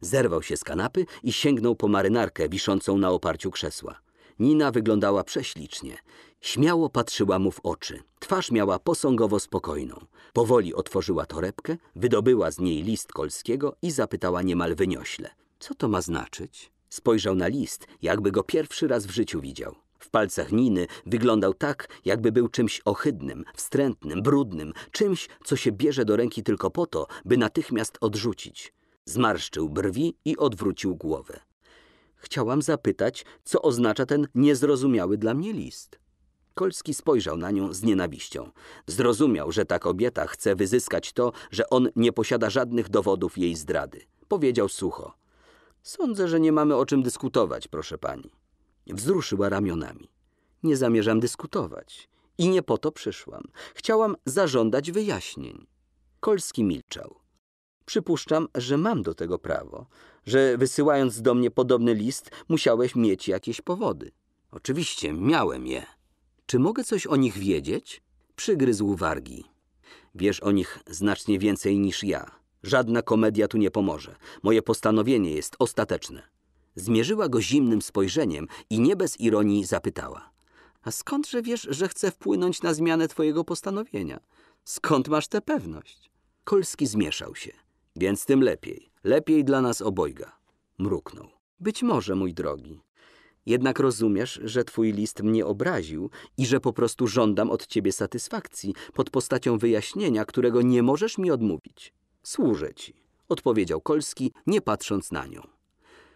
Zerwał się z kanapy i sięgnął po marynarkę wiszącą na oparciu krzesła. Nina wyglądała prześlicznie. Śmiało patrzyła mu w oczy. Twarz miała posągowo spokojną. Powoli otworzyła torebkę, wydobyła z niej list Kolskiego i zapytała niemal wyniośle. Co to ma znaczyć? Spojrzał na list, jakby go pierwszy raz w życiu widział. W palcach Niny wyglądał tak, jakby był czymś ohydnym, wstrętnym, brudnym, czymś, co się bierze do ręki tylko po to, by natychmiast odrzucić. Zmarszczył brwi i odwrócił głowę. Chciałam zapytać, co oznacza ten niezrozumiały dla mnie list. Kolski spojrzał na nią z nienawiścią. Zrozumiał, że ta kobieta chce wyzyskać to, że on nie posiada żadnych dowodów jej zdrady. Powiedział sucho. Sądzę, że nie mamy o czym dyskutować, proszę pani. Wzruszyła ramionami. Nie zamierzam dyskutować. I nie po to przyszłam. Chciałam zażądać wyjaśnień. Kolski milczał. Przypuszczam, że mam do tego prawo, że wysyłając do mnie podobny list, musiałeś mieć jakieś powody. Oczywiście, miałem je. Czy mogę coś o nich wiedzieć? Przygryzł wargi. Wiesz o nich znacznie więcej niż ja. Żadna komedia tu nie pomoże. Moje postanowienie jest ostateczne. Zmierzyła go zimnym spojrzeniem i nie bez ironii zapytała. A skądże wiesz, że chcę wpłynąć na zmianę twojego postanowienia? Skąd masz tę pewność? Kolski zmieszał się. Więc tym lepiej. Lepiej dla nas obojga. Mruknął. Być może, mój drogi. Jednak rozumiesz, że twój list mnie obraził i że po prostu żądam od ciebie satysfakcji pod postacią wyjaśnienia, którego nie możesz mi odmówić. Służę ci, odpowiedział Kolski, nie patrząc na nią.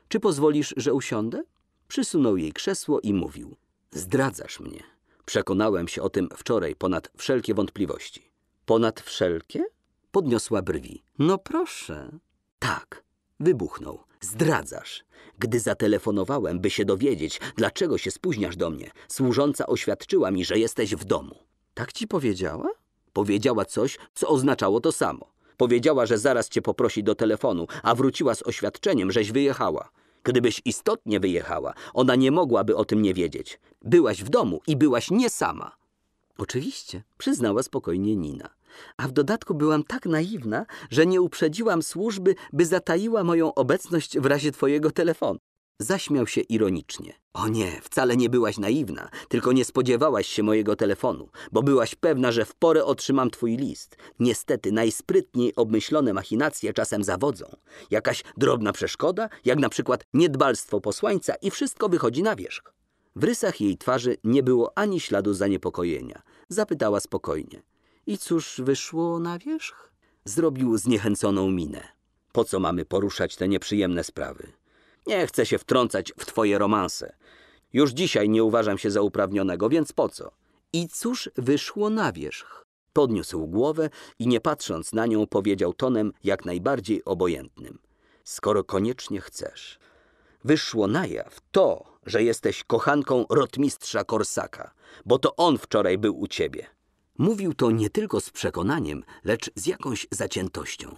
Czy pozwolisz, że usiądę? Przysunął jej krzesło i mówił. Zdradzasz mnie. Przekonałem się o tym wczoraj ponad wszelkie wątpliwości. Ponad wszelkie? Podniosła brwi. No proszę. Tak, wybuchnął. Zdradzasz. Gdy zatelefonowałem, by się dowiedzieć, dlaczego się spóźniasz do mnie, służąca oświadczyła mi, że jesteś w domu. Tak ci powiedziała? Powiedziała coś, co oznaczało to samo. Powiedziała, że zaraz cię poprosi do telefonu, a wróciła z oświadczeniem, żeś wyjechała. Gdybyś istotnie wyjechała, ona nie mogłaby o tym nie wiedzieć. Byłaś w domu i byłaś nie sama. Oczywiście, przyznała spokojnie Nina. A w dodatku byłam tak naiwna, że nie uprzedziłam służby, by zataiła moją obecność w razie twojego telefonu. Zaśmiał się ironicznie. O nie, wcale nie byłaś naiwna, tylko nie spodziewałaś się mojego telefonu, bo byłaś pewna, że w porę otrzymam twój list. Niestety najsprytniej obmyślone machinacje czasem zawodzą. Jakaś drobna przeszkoda, jak na przykład niedbalstwo posłańca i wszystko wychodzi na wierzch. W rysach jej twarzy nie było ani śladu zaniepokojenia. Zapytała spokojnie. I cóż wyszło na wierzch? Zrobił zniechęconą minę. Po co mamy poruszać te nieprzyjemne sprawy? Nie chcę się wtrącać w twoje romanse. Już dzisiaj nie uważam się za uprawnionego, więc po co? I cóż wyszło na wierzch? Podniósł głowę i nie patrząc na nią powiedział tonem jak najbardziej obojętnym. Skoro koniecznie chcesz. Wyszło na jaw to, że jesteś kochanką rotmistrza Korsaka, bo to on wczoraj był u ciebie. Mówił to nie tylko z przekonaniem, lecz z jakąś zaciętością.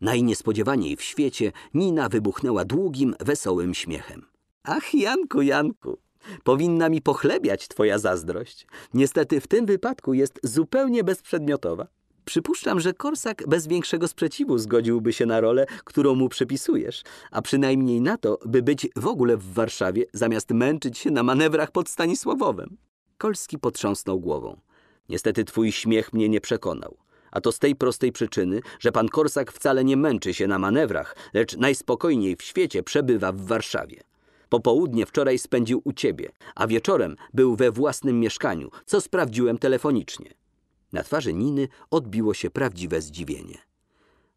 Najniespodziewaniej w świecie Nina wybuchnęła długim, wesołym śmiechem. Ach, Janku, Janku, powinna mi pochlebiać twoja zazdrość. Niestety w tym wypadku jest zupełnie bezprzedmiotowa. Przypuszczam, że Korsak bez większego sprzeciwu zgodziłby się na rolę, którą mu przypisujesz, a przynajmniej na to, by być w ogóle w Warszawie, zamiast męczyć się na manewrach pod Stanisławowem. Kolski potrząsnął głową. Niestety twój śmiech mnie nie przekonał. A to z tej prostej przyczyny, że pan Korsak wcale nie męczy się na manewrach, lecz najspokojniej w świecie przebywa w Warszawie. Popołudnie wczoraj spędził u ciebie, a wieczorem był we własnym mieszkaniu, co sprawdziłem telefonicznie. Na twarzy Niny odbiło się prawdziwe zdziwienie.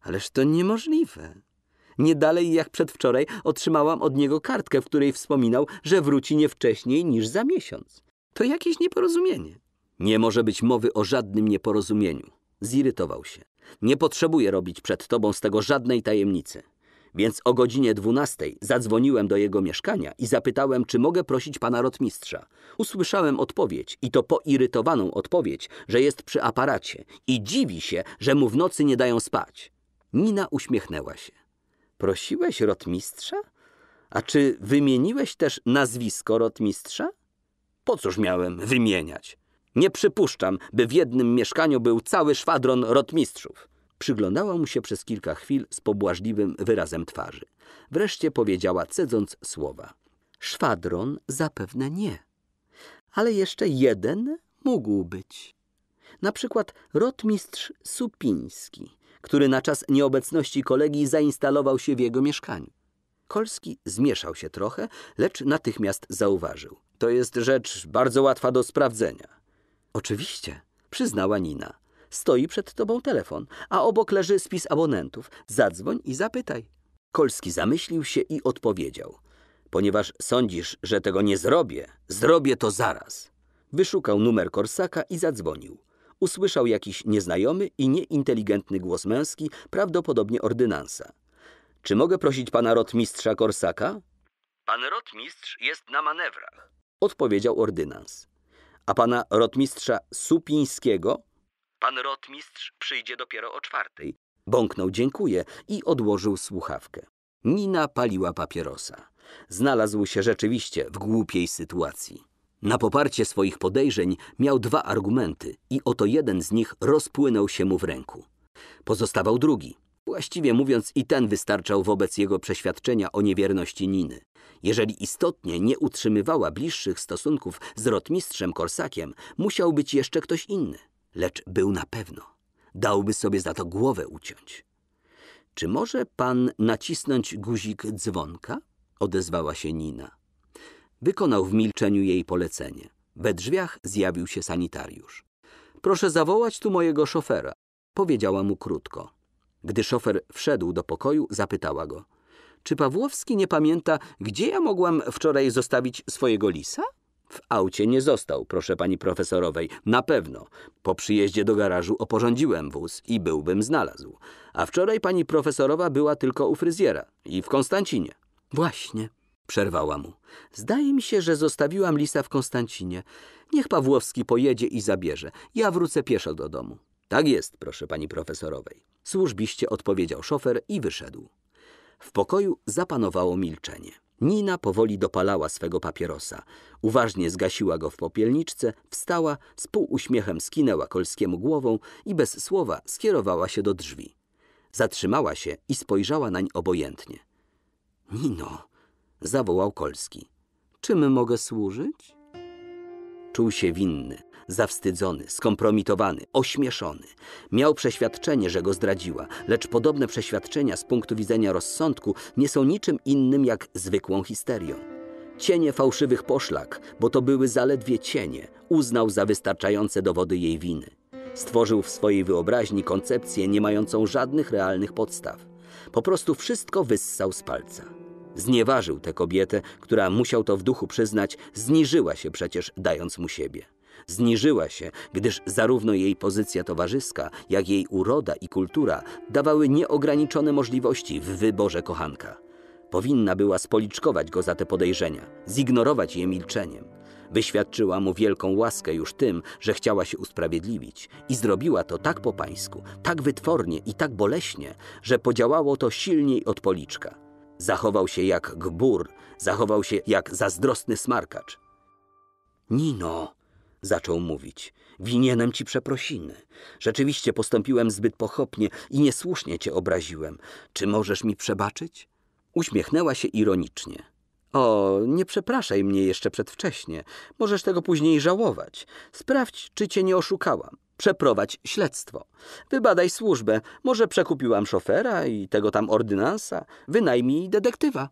Ależ to niemożliwe. Nie dalej jak przedwczoraj otrzymałam od niego kartkę, w której wspominał, że wróci nie wcześniej niż za miesiąc. To jakieś nieporozumienie. Nie może być mowy o żadnym nieporozumieniu. Zirytował się. Nie potrzebuję robić przed tobą z tego żadnej tajemnicy. Więc o godzinie dwunastej zadzwoniłem do jego mieszkania i zapytałem, czy mogę prosić pana rotmistrza. Usłyszałem odpowiedź, i to poirytowaną odpowiedź, że jest przy aparacie i dziwi się, że mu w nocy nie dają spać. Nina uśmiechnęła się. Prosiłeś rotmistrza? A czy wymieniłeś też nazwisko rotmistrza? Po cóż miałem wymieniać? Nie przypuszczam, by w jednym mieszkaniu był cały szwadron rotmistrzów. Przyglądała mu się przez kilka chwil z pobłażliwym wyrazem twarzy. Wreszcie powiedziała, cedząc słowa. Szwadron zapewne nie. Ale jeszcze jeden mógł być. Na przykład rotmistrz Supiński, który na czas nieobecności kolegi zainstalował się w jego mieszkaniu. Kolski zmieszał się trochę, lecz natychmiast zauważył. To jest rzecz bardzo łatwa do sprawdzenia. Oczywiście, przyznała Nina. Stoi przed tobą telefon, a obok leży spis abonentów. Zadzwoń i zapytaj. Kolski zamyślił się i odpowiedział. Ponieważ sądzisz, że tego nie zrobię, zrobię to zaraz. Wyszukał numer Korsaka i zadzwonił. Usłyszał jakiś nieznajomy i nieinteligentny głos męski, prawdopodobnie ordynansa. Czy mogę prosić pana rotmistrza Korsaka? Pan rotmistrz jest na manewrach. Odpowiedział ordynans. A pana rotmistrza Supińskiego? Pan rotmistrz przyjdzie dopiero o czwartej. Bąknął dziękuję i odłożył słuchawkę. Nina paliła papierosa. Znalazł się rzeczywiście w głupiej sytuacji. Na poparcie swoich podejrzeń miał dwa argumenty i oto jeden z nich rozpłynął się mu w ręku. Pozostawał drugi. Właściwie mówiąc i ten wystarczał wobec jego przeświadczenia o niewierności Niny. Jeżeli istotnie nie utrzymywała bliższych stosunków z rotmistrzem Korsakiem, musiał być jeszcze ktoś inny. Lecz był na pewno. Dałby sobie za to głowę uciąć. Czy może pan nacisnąć guzik dzwonka? Odezwała się Nina. Wykonał w milczeniu jej polecenie. We drzwiach zjawił się sanitariusz. Proszę zawołać tu mojego szofera, powiedziała mu krótko. Gdy szofer wszedł do pokoju, zapytała go. Czy Pawłowski nie pamięta, gdzie ja mogłam wczoraj zostawić swojego lisa? W aucie nie został, proszę pani profesorowej, na pewno. Po przyjeździe do garażu oporządziłem wóz i byłbym znalazł. A wczoraj pani profesorowa była tylko u fryzjera i w Konstancinie. Właśnie, przerwała mu. Zdaje mi się, że zostawiłam lisa w Konstancinie. Niech Pawłowski pojedzie i zabierze. Ja wrócę pieszo do domu. Tak jest, proszę pani profesorowej. Służbiście odpowiedział szofer i wyszedł. W pokoju zapanowało milczenie. Nina powoli dopalała swego papierosa. Uważnie zgasiła go w popielniczce, wstała, z półuśmiechem skinęła Kolskiemu głową i bez słowa skierowała się do drzwi. Zatrzymała się i spojrzała nań obojętnie. Nino, zawołał Kolski. Czym mogę służyć? Czuł się winny, zawstydzony, skompromitowany, ośmieszony. Miał przeświadczenie, że go zdradziła, lecz podobne przeświadczenia z punktu widzenia rozsądku nie są niczym innym jak zwykłą histerią. Cienie fałszywych poszlak, bo to były zaledwie cienie, uznał za wystarczające dowody jej winy. Stworzył w swojej wyobraźni koncepcję nie mającą żadnych realnych podstaw. Po prostu wszystko wyssał z palca. Znieważył tę kobietę, która, musiał to w duchu przyznać, zniżyła się przecież, dając mu siebie. Zniżyła się, gdyż zarówno jej pozycja towarzyska, jak jej uroda i kultura dawały nieograniczone możliwości w wyborze kochanka. Powinna była spoliczkować go za te podejrzenia, zignorować je milczeniem. Wyświadczyła mu wielką łaskę już tym, że chciała się usprawiedliwić i zrobiła to tak po pańsku, tak wytwornie i tak boleśnie, że podziałało to silniej od policzka. Zachował się jak gbur, zachował się jak zazdrosny smarkacz. Nino, zaczął mówić, winienem ci przeprosiny. Rzeczywiście postąpiłem zbyt pochopnie i niesłusznie cię obraziłem. Czy możesz mi przebaczyć? Uśmiechnęła się ironicznie. O, nie przepraszaj mnie jeszcze przedwcześnie. Możesz tego później żałować. Sprawdź, czy cię nie oszukałam. Przeprowadź śledztwo. Wybadaj służbę. Może przekupiłam szofera i tego tam ordynansa. Wynajmij detektywa.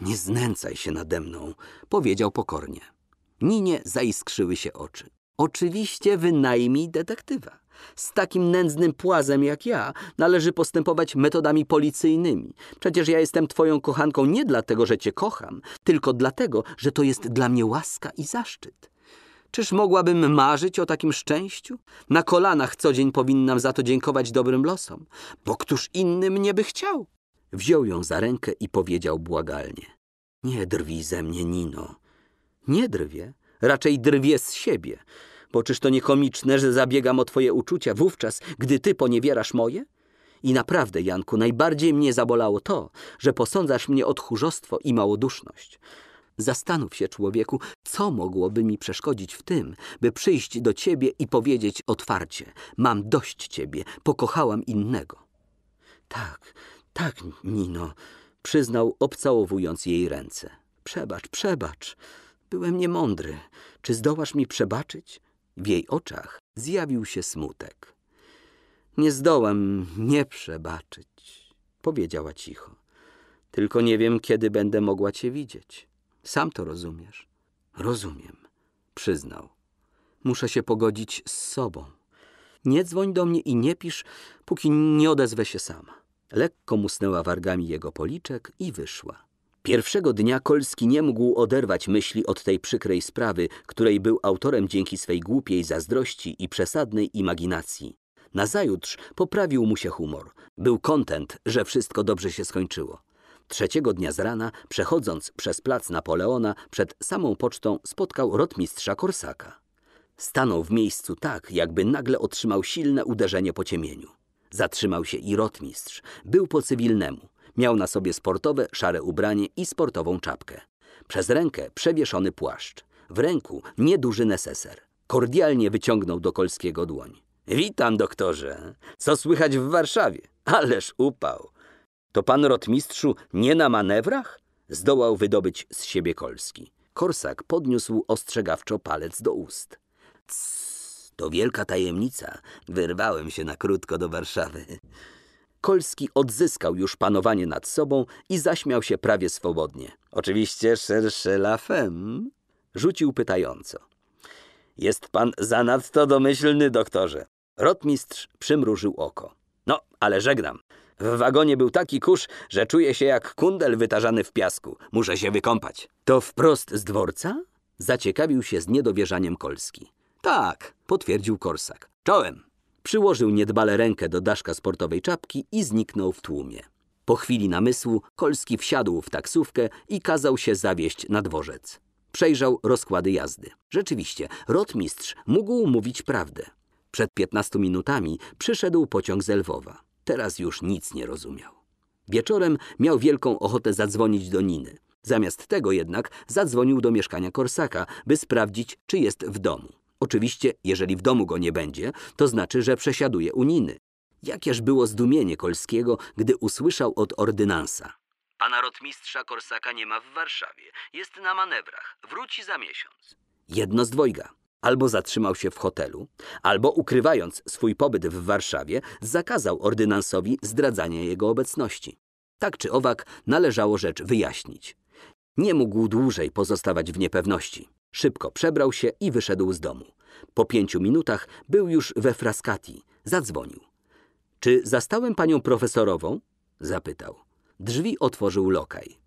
Nie znęcaj się nade mną, powiedział pokornie. Ninie zaiskrzyły się oczy. Oczywiście wynajmij detektywa. Z takim nędznym płazem jak ja należy postępować metodami policyjnymi. Przecież ja jestem twoją kochanką nie dlatego, że cię kocham, tylko dlatego, że to jest dla mnie łaska i zaszczyt. Czyż mogłabym marzyć o takim szczęściu? Na kolanach co dzień powinnam za to dziękować dobrym losom, bo któż inny mnie by chciał? Wziął ją za rękę i powiedział błagalnie. Nie drwij ze mnie, Nino. Nie drwię, raczej drwię z siebie. Bo czyż to nie komiczne, że zabiegam o twoje uczucia wówczas, gdy ty poniewierasz moje? I naprawdę, Janku, najbardziej mnie zabolało to, że posądzasz mnie o tchórzostwo i małoduszność. Zastanów się, człowieku, co mogłoby mi przeszkodzić w tym, by przyjść do ciebie i powiedzieć otwarcie: Mam dość ciebie, pokochałam innego. Tak, tak, Nino, przyznał, obcałowując jej ręce. Przebacz, przebacz. Byłem niemądry. Czy zdołasz mi przebaczyć? W jej oczach zjawił się smutek. Nie zdołam nie przebaczyć, powiedziała cicho. Tylko nie wiem, kiedy będę mogła cię widzieć. Sam to rozumiesz. Rozumiem, przyznał. Muszę się pogodzić z sobą. Nie dzwoń do mnie i nie pisz, póki nie odezwę się sama. Lekko musnęła wargami jego policzek i wyszła. Pierwszego dnia Kolski nie mógł oderwać myśli od tej przykrej sprawy, której był autorem dzięki swej głupiej zazdrości i przesadnej imaginacji. Nazajutrz poprawił mu się humor. Był kontent, że wszystko dobrze się skończyło. Trzeciego dnia z rana, przechodząc przez plac Napoleona, przed samą pocztą spotkał rotmistrza Korsaka. Stanął w miejscu tak, jakby nagle otrzymał silne uderzenie po ciemieniu. Zatrzymał się i rotmistrz. Był po cywilnemu. Miał na sobie sportowe, szare ubranie i sportową czapkę. Przez rękę przewieszony płaszcz. W ręku nieduży neseser. Kordialnie wyciągnął do Kolskiego dłoń. Witam, doktorze. Co słychać w Warszawie? Ależ upał. To pan rotmistrzu nie na manewrach? Zdołał wydobyć z siebie Kolski. Korsak podniósł ostrzegawczo palec do ust. Css, to wielka tajemnica. Wyrwałem się na krótko do Warszawy. Kolski odzyskał już panowanie nad sobą i zaśmiał się prawie swobodnie. Oczywiście szersze la femme. Rzucił pytająco. Jest pan zanadto domyślny, doktorze. Rotmistrz przymrużył oko. No, ale żegnam. W wagonie był taki kurz, że czuję się jak kundel wytarzany w piasku. Muszę się wykąpać. To wprost z dworca? Zaciekawił się z niedowierzaniem Kolski. Tak, potwierdził Korsak. Czołem. Przyłożył niedbale rękę do daszka sportowej czapki i zniknął w tłumie. Po chwili namysłu Kolski wsiadł w taksówkę i kazał się zawieść na dworzec. Przejrzał rozkłady jazdy. Rzeczywiście, rotmistrz mógł mówić prawdę. Przed piętnastu minutami przyszedł pociąg z Lwowa. Teraz już nic nie rozumiał. Wieczorem miał wielką ochotę zadzwonić do Niny. Zamiast tego jednak zadzwonił do mieszkania Korsaka, by sprawdzić, czy jest w domu. Oczywiście, jeżeli w domu go nie będzie, to znaczy, że przesiaduje u Niny. Jakież było zdumienie Kolskiego, gdy usłyszał od ordynansa. Pana rotmistrza Korsaka nie ma w Warszawie. Jest na manewrach. Wróci za miesiąc. Jedno z dwojga. Albo zatrzymał się w hotelu, albo ukrywając swój pobyt w Warszawie, zakazał ordynansowi zdradzania jego obecności. Tak czy owak należało rzecz wyjaśnić. Nie mógł dłużej pozostawać w niepewności. Szybko przebrał się i wyszedł z domu. Po pięciu minutach był już we Frascati. Zadzwonił. Czy zastałem panią profesorową? Zapytał. Drzwi otworzył lokaj.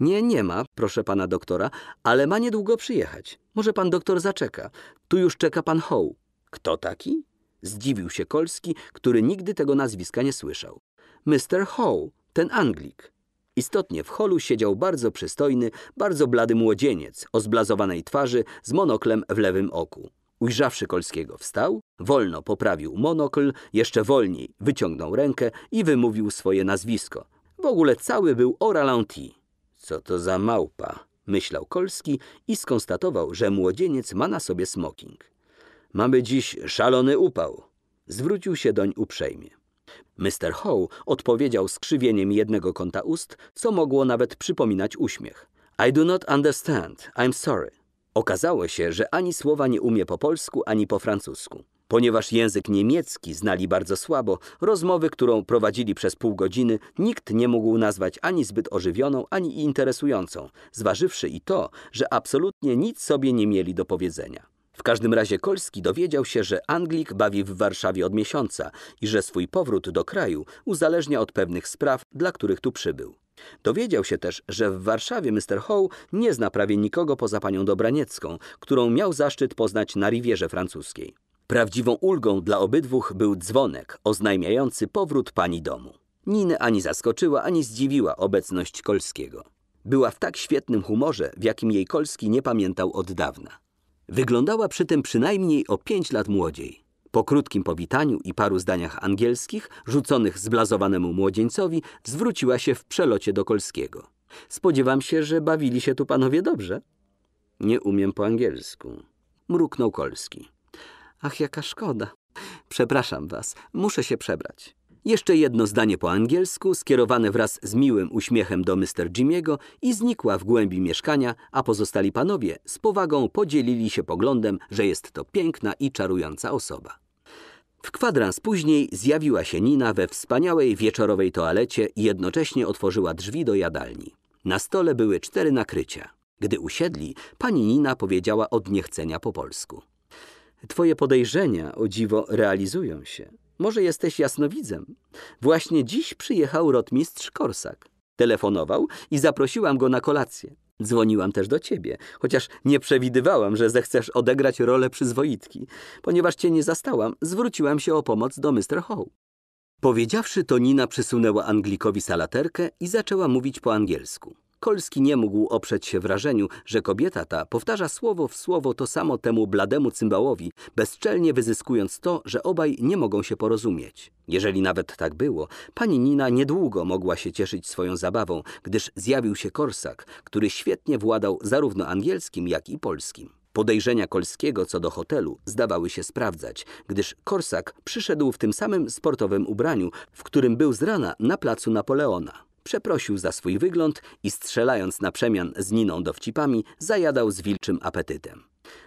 Nie, nie ma, proszę pana doktora, ale ma niedługo przyjechać. Może pan doktor zaczeka. Tu już czeka pan Howe. Kto taki? Zdziwił się Kolski, który nigdy tego nazwiska nie słyszał. Mr. Howe, ten Anglik. Istotnie w holu siedział bardzo przystojny, bardzo blady młodzieniec o zblazowanej twarzy z monoklem w lewym oku. Ujrzawszy Kolskiego wstał, wolno poprawił monokl, jeszcze wolniej wyciągnął rękę i wymówił swoje nazwisko. W ogóle cały był au ralenti. Co to za małpa, myślał Kolski i skonstatował, że młodzieniec ma na sobie smoking. Mamy dziś szalony upał. Zwrócił się doń uprzejmie. Mr. Howe odpowiedział skrzywieniem jednego kąta ust, co mogło nawet przypominać uśmiech. I do not understand. I'm sorry. Okazało się, że ani słowa nie umie po polsku, ani po francusku. Ponieważ język niemiecki znali bardzo słabo, rozmowy, którą prowadzili przez pół godziny, nikt nie mógł nazwać ani zbyt ożywioną, ani interesującą, zważywszy i to, że absolutnie nic sobie nie mieli do powiedzenia. W każdym razie Kolski dowiedział się, że Anglik bawi w Warszawie od miesiąca i że swój powrót do kraju uzależnia od pewnych spraw, dla których tu przybył. Dowiedział się też, że w Warszawie Mr. Howe nie zna prawie nikogo poza panią Dobraniecką, którą miał zaszczyt poznać na Rivierze Francuskiej. Prawdziwą ulgą dla obydwóch był dzwonek oznajmiający powrót pani domu. Ninę ani zaskoczyła, ani zdziwiła obecność Kolskiego. Była w tak świetnym humorze, w jakim jej Kolski nie pamiętał od dawna. Wyglądała przy tym przynajmniej o pięć lat młodziej. Po krótkim powitaniu i paru zdaniach angielskich, rzuconych zblazowanemu młodzieńcowi, zwróciła się w przelocie do Kolskiego. Spodziewam się, że bawili się tu panowie dobrze. Nie umiem po angielsku. Mruknął Kolski. Ach, jaka szkoda. Przepraszam was, muszę się przebrać. Jeszcze jedno zdanie po angielsku, skierowane wraz z miłym uśmiechem do Mr. Jimmy'ego i znikła w głębi mieszkania, a pozostali panowie z powagą podzielili się poglądem, że jest to piękna i czarująca osoba. W kwadrans później zjawiła się Nina we wspaniałej wieczorowej toalecie i jednocześnie otworzyła drzwi do jadalni. Na stole były cztery nakrycia. Gdy usiedli, pani Nina powiedziała od niechcenia po polsku. Twoje podejrzenia, o dziwo, realizują się. Może jesteś jasnowidzem. Właśnie dziś przyjechał rotmistrz Korsak. Telefonował i zaprosiłam go na kolację. Dzwoniłam też do ciebie, chociaż nie przewidywałam, że zechcesz odegrać rolę przyzwoitki. Ponieważ cię nie zastałam, zwróciłam się o pomoc do Mr. Howe. Powiedziawszy to, Nina przysunęła Anglikowi salaterkę i zaczęła mówić po angielsku. Kolski nie mógł oprzeć się wrażeniu, że kobieta ta powtarza słowo w słowo to samo temu blademu cymbałowi, bezczelnie wyzyskując to, że obaj nie mogą się porozumieć. Jeżeli nawet tak było, pani Nina niedługo mogła się cieszyć swoją zabawą, gdyż zjawił się Korsak, który świetnie władał zarówno angielskim, jak i polskim. Podejrzenia Kolskiego co do hotelu zdawały się sprawdzać, gdyż Korsak przyszedł w tym samym sportowym ubraniu, w którym był z rana na placu Napoleona. Przeprosił za swój wygląd i strzelając na przemian z Niną dowcipami, zajadał z wilczym apetytem.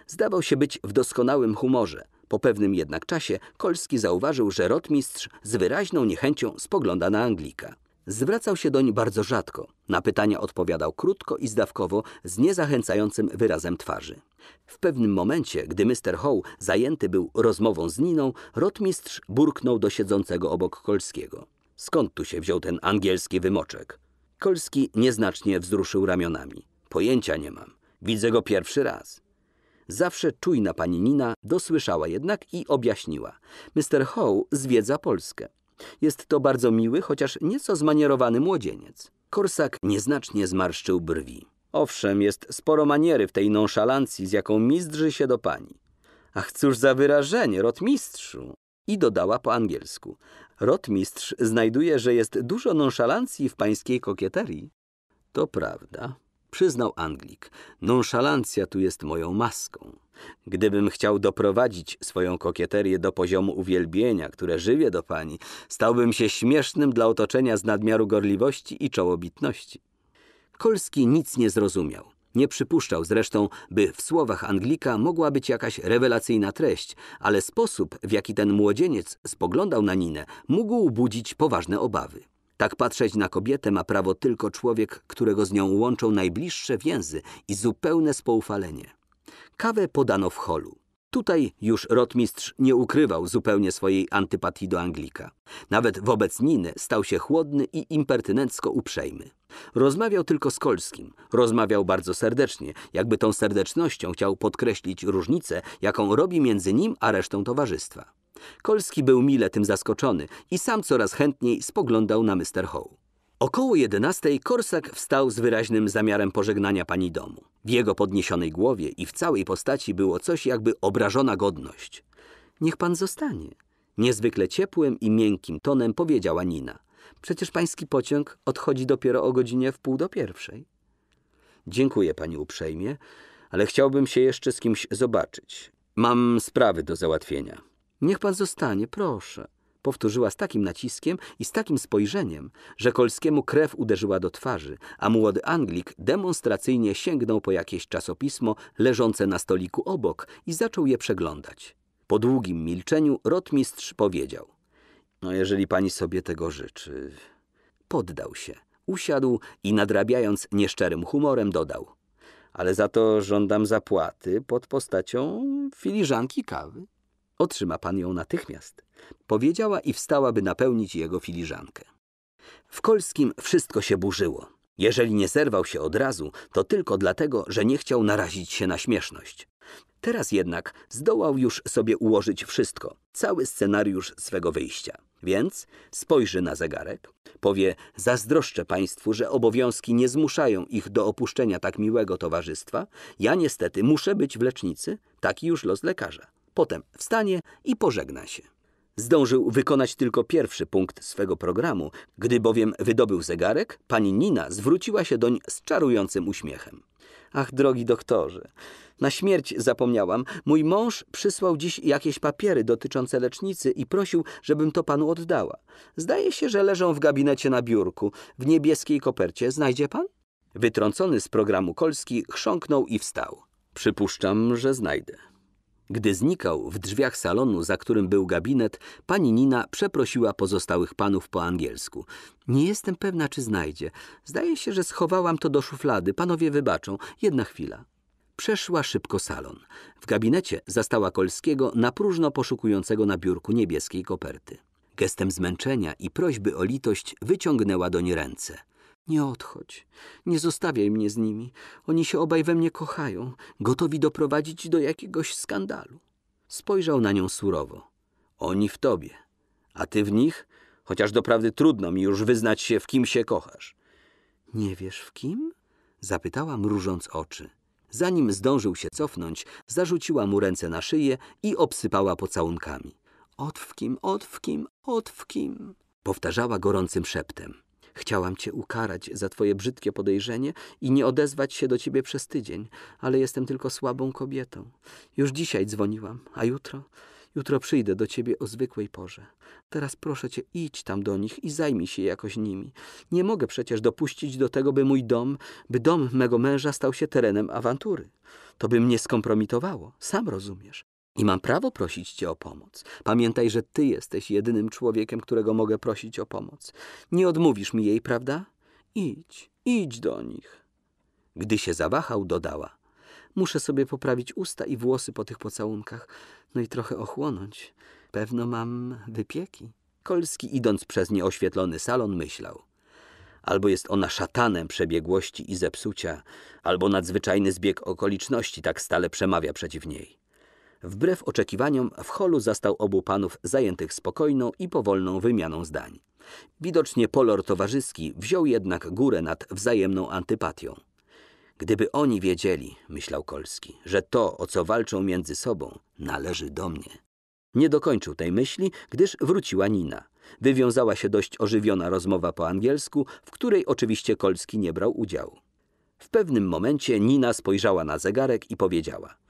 Zdawał się być w doskonałym humorze. Po pewnym jednak czasie Kolski zauważył, że rotmistrz z wyraźną niechęcią spogląda na Anglika. Zwracał się doń bardzo rzadko. Na pytania odpowiadał krótko i zdawkowo, z niezachęcającym wyrazem twarzy. W pewnym momencie, gdy Mr. Howe zajęty był rozmową z Niną, rotmistrz burknął do siedzącego obok Kolskiego. Skąd tu się wziął ten angielski wymoczek? Kolski nieznacznie wzruszył ramionami. Pojęcia nie mam. Widzę go pierwszy raz. Zawsze czujna pani Nina dosłyszała jednak i objaśniła. Mr. Howe zwiedza Polskę. Jest to bardzo miły, chociaż nieco zmanierowany młodzieniec. Korsak nieznacznie zmarszczył brwi. Owszem, jest sporo maniery w tej nonszalancji, z jaką mizdrzy się do pani. Ach, cóż za wyrażenie, rotmistrzu! I dodała po angielsku. Rotmistrz znajduje, że jest dużo nonszalancji w pańskiej kokieterii. To prawda, przyznał Anglik. Nonszalancja tu jest moją maską. Gdybym chciał doprowadzić swoją kokieterię do poziomu uwielbienia, które żywię do pani, stałbym się śmiesznym dla otoczenia z nadmiaru gorliwości i czołobitności. Kolski nic nie zrozumiał. Nie przypuszczał zresztą, by w słowach Anglika mogła być jakaś rewelacyjna treść, ale sposób, w jaki ten młodzieniec spoglądał na Ninę, mógł budzić poważne obawy. Tak patrzeć na kobietę ma prawo tylko człowiek, którego z nią łączą najbliższe więzy i zupełne spoufalenie. Kawę podano w holu. Tutaj już rotmistrz nie ukrywał zupełnie swojej antypatii do Anglika. Nawet wobec Niny stał się chłodny i impertynencko uprzejmy. Rozmawiał tylko z Kolskim. Rozmawiał bardzo serdecznie, jakby tą serdecznością chciał podkreślić różnicę, jaką robi między nim a resztą towarzystwa. Kolski był mile tym zaskoczony i sam coraz chętniej spoglądał na Mr. Howe. Około jedenastej Korsak wstał z wyraźnym zamiarem pożegnania pani domu. W jego podniesionej głowie i w całej postaci było coś jakby obrażona godność. Niech pan zostanie. Niezwykle ciepłym i miękkim tonem powiedziała Nina. Przecież pański pociąg odchodzi dopiero o godzinie w pół do pierwszej. Dziękuję pani uprzejmie, ale chciałbym się jeszcze z kimś zobaczyć. Mam sprawy do załatwienia. Niech pan zostanie, proszę powtórzyła z takim naciskiem i z takim spojrzeniem, że Kolskiemu krew uderzyła do twarzy, a młody Anglik demonstracyjnie sięgnął po jakieś czasopismo leżące na stoliku obok i zaczął je przeglądać. Po długim milczeniu rotmistrz powiedział: No, jeżeli pani sobie tego życzy. Poddał się, usiadł i nadrabiając nieszczerym humorem dodał: ale za to żądam zapłaty pod postacią filiżanki kawy. Otrzyma pan ją natychmiast, powiedziała i wstała, by napełnić jego filiżankę. W Kolskim wszystko się burzyło. Jeżeli nie zerwał się od razu, to tylko dlatego, że nie chciał narazić się na śmieszność. Teraz jednak zdołał już sobie ułożyć wszystko, cały scenariusz swego wyjścia. Więc spojrzy na zegarek, powie: Zazdroszczę państwu, że obowiązki nie zmuszają ich do opuszczenia tak miłego towarzystwa. Ja niestety muszę być w lecznicy, taki już los lekarza. Potem wstanie i pożegna się. Zdążył wykonać tylko pierwszy punkt swego programu, gdy bowiem wydobył zegarek, pani Nina zwróciła się doń z czarującym uśmiechem. Ach, drogi doktorze, na śmierć zapomniałam. Mój mąż przysłał dziś jakieś papiery dotyczące lecznicy i prosił, żebym to panu oddała. Zdaje się, że leżą w gabinecie na biurku, w niebieskiej kopercie. Znajdzie pan? Wytrącony z programu Kolski chrząknął i wstał. Przypuszczam, że znajdę. Gdy znikał w drzwiach salonu, za którym był gabinet, pani Nina przeprosiła pozostałych panów po angielsku. Nie jestem pewna, czy znajdzie. Zdaje się, że schowałam to do szuflady. Panowie wybaczą. Jedna chwila. Przeszła szybko salon. W gabinecie zastała Kolskiego na próżno poszukującego na biurku niebieskiej koperty. Gestem zmęczenia i prośby o litość wyciągnęła doń ręce. Nie odchodź, nie zostawiaj mnie z nimi. Oni się obaj we mnie kochają, gotowi doprowadzić do jakiegoś skandalu. Spojrzał na nią surowo. Oni w tobie, a ty w nich, chociaż doprawdy trudno mi już wyznać się, w kim się kochasz. Nie wiesz w kim? Zapytała mrużąc oczy. Zanim zdążył się cofnąć, zarzuciła mu ręce na szyję i obsypała pocałunkami. Ot w kim, ot w kim, ot w kim, powtarzała gorącym szeptem. Chciałam cię ukarać za twoje brzydkie podejrzenie i nie odezwać się do ciebie przez tydzień, ale jestem tylko słabą kobietą. Już dzisiaj dzwoniłam, a jutro? Jutro przyjdę do ciebie o zwykłej porze. Teraz proszę cię, idź tam do nich i zajmij się jakoś nimi. Nie mogę przecież dopuścić do tego, by mój dom, by dom mego męża stał się terenem awantury. To by mnie skompromitowało, sam rozumiesz. I mam prawo prosić cię o pomoc. Pamiętaj, że ty jesteś jedynym człowiekiem, którego mogę prosić o pomoc. Nie odmówisz mi jej, prawda? Idź, idź do nich. Gdy się zawahał, dodała. Muszę sobie poprawić usta i włosy po tych pocałunkach, no i trochę ochłonąć. Pewno mam wypieki. Kolski, idąc przez nieoświetlony salon, myślał. Albo jest ona szatanem przebiegłości i zepsucia, albo nadzwyczajny zbieg okoliczności tak stale przemawia przeciw niej. Wbrew oczekiwaniom w holu zastał obu panów zajętych spokojną i powolną wymianą zdań. Widocznie polor towarzyski wziął jednak górę nad wzajemną antypatią. Gdyby oni wiedzieli, myślał Kolski, że to, o co walczą między sobą, należy do mnie. Nie dokończył tej myśli, gdyż wróciła Nina. Wywiązała się dość ożywiona rozmowa po angielsku, w której oczywiście Kolski nie brał udziału. W pewnym momencie Nina spojrzała na zegarek i powiedziała –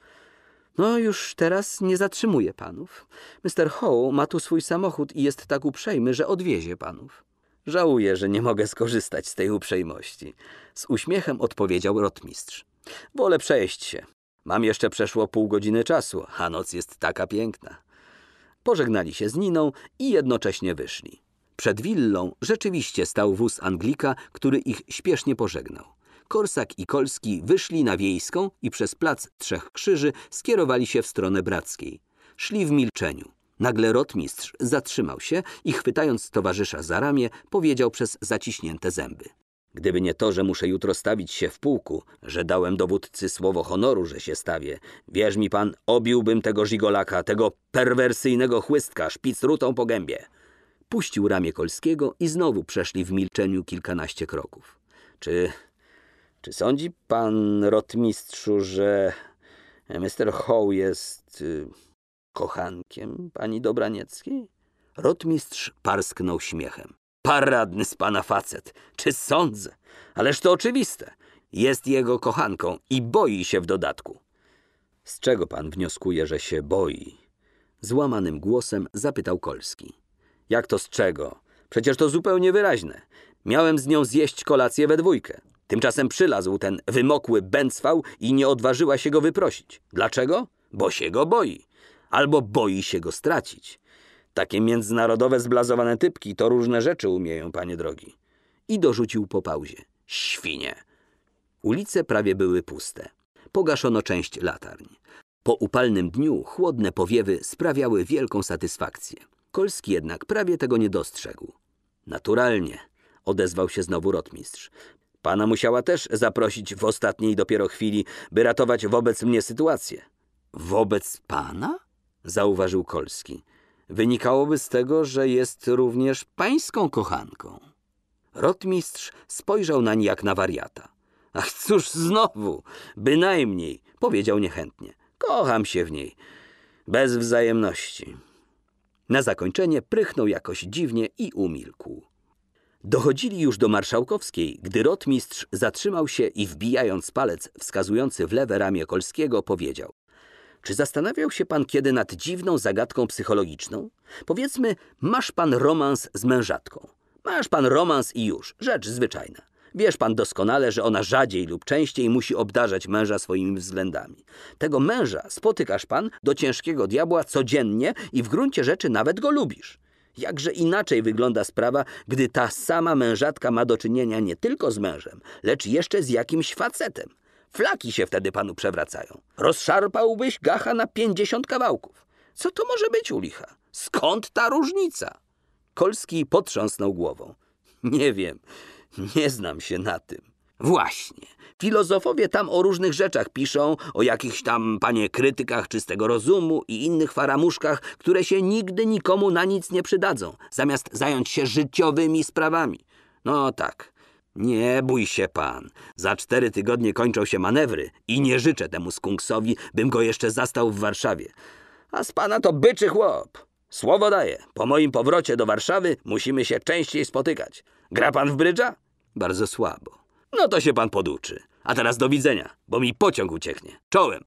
no już teraz nie zatrzymuję panów. Mr. Howe ma tu swój samochód i jest tak uprzejmy, że odwiezie panów. Żałuję, że nie mogę skorzystać z tej uprzejmości. Z uśmiechem odpowiedział rotmistrz. Wolę przejść się. Mam jeszcze przeszło pół godziny czasu, a noc jest taka piękna. Pożegnali się z Niną i jednocześnie wyszli. Przed willą rzeczywiście stał wóz Anglika, który ich śpiesznie pożegnał. Korsak i Kolski wyszli na Wiejską i przez plac Trzech Krzyży skierowali się w stronę Brackiej. Szli w milczeniu. Nagle rotmistrz zatrzymał się i chwytając towarzysza za ramię, powiedział przez zaciśnięte zęby. Gdyby nie to, że muszę jutro stawić się w pułku, że dałem dowódcy słowo honoru, że się stawię, wierz mi pan, obiłbym tego żigolaka, tego perwersyjnego chłystka szpicrutą po gębie. Puścił ramię Kolskiego i znowu przeszli w milczeniu kilkanaście kroków. Czy czy sądzi pan, rotmistrzu, że Mr. Howe jest y, kochankiem pani Dobranieckiej? Rotmistrz parsknął śmiechem. Paradny z pana facet. Czy sądzę? Ależ to oczywiste. Jest jego kochanką i boi się w dodatku. Z czego pan wnioskuje, że się boi? Złamanym głosem zapytał Kolski. Jak to z czego? Przecież to zupełnie wyraźne. Miałem z nią zjeść kolację we dwójkę. Tymczasem przylazł ten wymokły bęcwał i nie odważyła się go wyprosić. Dlaczego? Bo się go boi. Albo boi się go stracić. Takie międzynarodowe zblazowane typki to różne rzeczy umieją, panie drogi. I dorzucił po pauzie. Świnie. Ulice prawie były puste. pogaszono część latarń. Po upalnym dniu chłodne powiewy sprawiały wielką satysfakcję. Kolski jednak prawie tego nie dostrzegł. Naturalnie, odezwał się znowu rotmistrz. Pana musiała też zaprosić w ostatniej dopiero chwili, by ratować wobec mnie sytuację. Wobec pana? zauważył Kolski. Wynikałoby z tego, że jest również pańską kochanką. Rotmistrz spojrzał nań jak na wariata. Ach, cóż znowu, bynajmniej, powiedział niechętnie. Kocham się w niej, bez wzajemności. Na zakończenie prychnął jakoś dziwnie i umilkł. Dochodzili już do Marszałkowskiej, gdy rotmistrz zatrzymał się i wbijając palec wskazujący w lewe ramię Kolskiego powiedział Czy zastanawiał się pan kiedy nad dziwną zagadką psychologiczną? Powiedzmy, masz pan romans z mężatką. Masz pan romans i już, rzecz zwyczajna. Wiesz pan doskonale, że ona rzadziej lub częściej musi obdarzać męża swoimi względami. Tego męża spotykasz pan do ciężkiego diabła codziennie i w gruncie rzeczy nawet go lubisz. Jakże inaczej wygląda sprawa, gdy ta sama mężatka ma do czynienia nie tylko z mężem, lecz jeszcze z jakimś facetem. Flaki się wtedy panu przewracają. Rozszarpałbyś gacha na pięćdziesiąt kawałków. Co to może być u licha? Skąd ta różnica? Kolski potrząsnął głową. Nie wiem, nie znam się na tym. Właśnie. Filozofowie tam o różnych rzeczach piszą, o jakichś tam, panie, krytykach czystego rozumu i innych faramuszkach, które się nigdy nikomu na nic nie przydadzą, zamiast zająć się życiowymi sprawami. No tak. Nie bój się pan. Za cztery tygodnie kończą się manewry i nie życzę temu skunksowi, bym go jeszcze zastał w Warszawie. A z pana to byczy chłop. Słowo daję. Po moim powrocie do Warszawy musimy się częściej spotykać. Gra pan w brydża? Bardzo słabo. No to się pan poduczy. A teraz do widzenia, bo mi pociąg ucieknie. Czołem.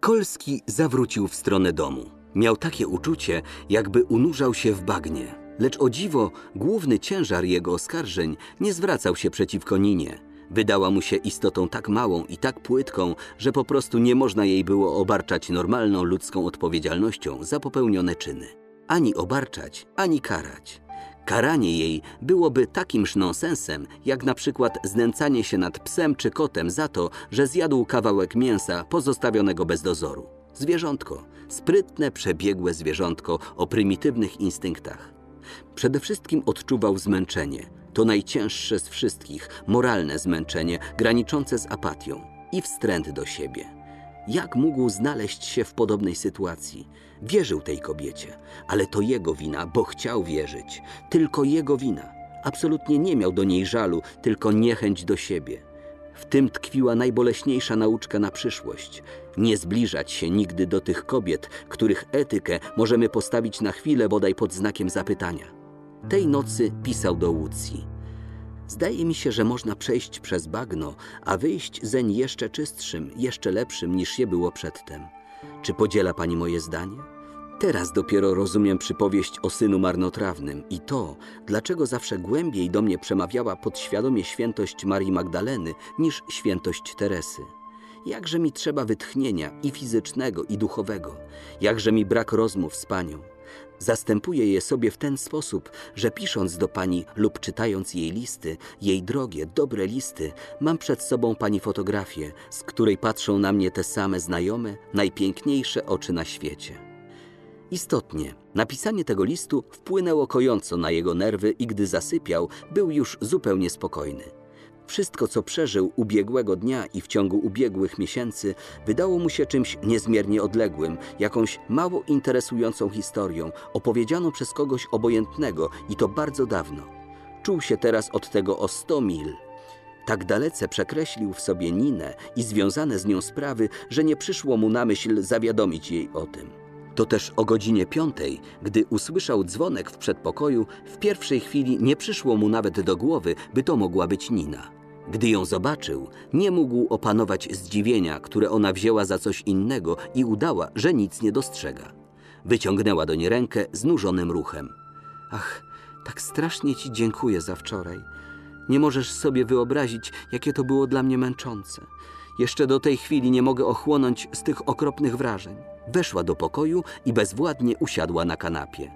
Kolski zawrócił w stronę domu. Miał takie uczucie, jakby unurzał się w bagnie. Lecz o dziwo, główny ciężar jego oskarżeń nie zwracał się przeciwko Ninie. Wydała mu się istotą tak małą i tak płytką, że po prostu nie można jej było obarczać normalną ludzką odpowiedzialnością za popełnione czyny. Ani obarczać, ani karać. Karanie jej byłoby takimż nonsensem, jak na przykład znęcanie się nad psem czy kotem za to, że zjadł kawałek mięsa pozostawionego bez dozoru. Zwierzątko, sprytne, przebiegłe zwierzątko o prymitywnych instynktach. Przede wszystkim odczuwał zmęczenie. To najcięższe z wszystkich, moralne zmęczenie, graniczące z apatią i wstręt do siebie. Jak mógł znaleźć się w podobnej sytuacji? Wierzył tej kobiecie, ale to jego wina, bo chciał wierzyć. Tylko jego wina. Absolutnie nie miał do niej żalu, tylko niechęć do siebie. W tym tkwiła najboleśniejsza nauczka na przyszłość. Nie zbliżać się nigdy do tych kobiet, których etykę możemy postawić na chwilę bodaj pod znakiem zapytania. Tej nocy pisał do Łucji. Zdaje mi się, że można przejść przez bagno, a wyjść zeń jeszcze czystszym, jeszcze lepszym niż je było przedtem. Czy podziela pani moje zdanie? Teraz dopiero rozumiem przypowieść o synu marnotrawnym i to, dlaczego zawsze głębiej do mnie przemawiała podświadomie świętość Marii Magdaleny niż świętość Teresy. Jakże mi trzeba wytchnienia i fizycznego, i duchowego, jakże mi brak rozmów z panią. Zastępuję je sobie w ten sposób, że pisząc do pani lub czytając jej listy, jej drogie, dobre listy, mam przed sobą pani fotografię, z której patrzą na mnie te same znajome, najpiękniejsze oczy na świecie. Istotnie, napisanie tego listu wpłynęło kojąco na jego nerwy i gdy zasypiał, był już zupełnie spokojny. Wszystko, co przeżył ubiegłego dnia i w ciągu ubiegłych miesięcy, wydało mu się czymś niezmiernie odległym, jakąś mało interesującą historią, opowiedzianą przez kogoś obojętnego i to bardzo dawno. Czuł się teraz od tego o sto mil. Tak dalece przekreślił w sobie Ninę i związane z nią sprawy, że nie przyszło mu na myśl zawiadomić jej o tym. To też o godzinie piątej, gdy usłyszał dzwonek w przedpokoju, w pierwszej chwili nie przyszło mu nawet do głowy, by to mogła być Nina. Gdy ją zobaczył, nie mógł opanować zdziwienia, które ona wzięła za coś innego i udała, że nic nie dostrzega. Wyciągnęła do niej rękę znużonym ruchem. Ach, tak strasznie ci dziękuję za wczoraj. Nie możesz sobie wyobrazić, jakie to było dla mnie męczące. Jeszcze do tej chwili nie mogę ochłonąć z tych okropnych wrażeń. Weszła do pokoju i bezwładnie usiadła na kanapie.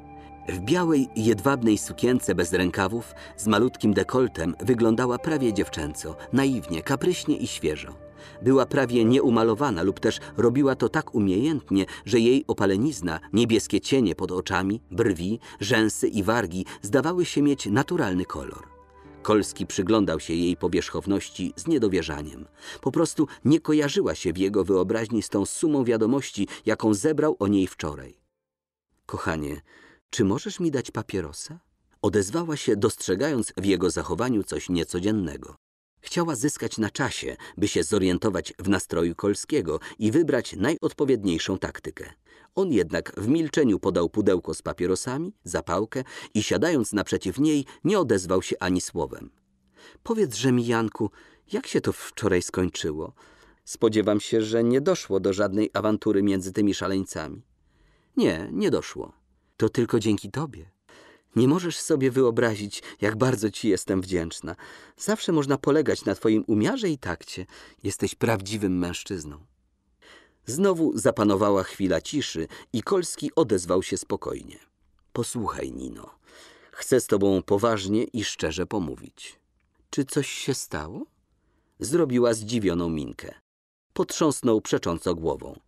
W białej, jedwabnej sukience bez rękawów, z malutkim dekoltem, wyglądała prawie dziewczęco, naiwnie, kapryśnie i świeżo. Była prawie nieumalowana lub też robiła to tak umiejętnie, że jej opalenizna, niebieskie cienie pod oczami, brwi, rzęsy i wargi zdawały się mieć naturalny kolor. Kolski przyglądał się jej powierzchowności z niedowierzaniem. Po prostu nie kojarzyła się w jego wyobraźni z tą sumą wiadomości, jaką zebrał o niej wczoraj. Kochanie, czy możesz mi dać papierosa? Odezwała się, dostrzegając w jego zachowaniu coś niecodziennego. Chciała zyskać na czasie, by się zorientować w nastroju Kolskiego i wybrać najodpowiedniejszą taktykę. On jednak w milczeniu podał pudełko z papierosami, zapałkę i siadając naprzeciw niej nie odezwał się ani słowem. Powiedz, mi, Janku, jak się to wczoraj skończyło? Spodziewam się, że nie doszło do żadnej awantury między tymi szaleńcami. Nie, nie doszło. To tylko dzięki tobie. Nie możesz sobie wyobrazić, jak bardzo ci jestem wdzięczna. Zawsze można polegać na twoim umiarze i takcie. Jesteś prawdziwym mężczyzną. Znowu zapanowała chwila ciszy i Kolski odezwał się spokojnie. Posłuchaj, Nino. Chcę z tobą poważnie i szczerze pomówić. Czy coś się stało? Zrobiła zdziwioną minkę. Potrząsnął przecząco głową.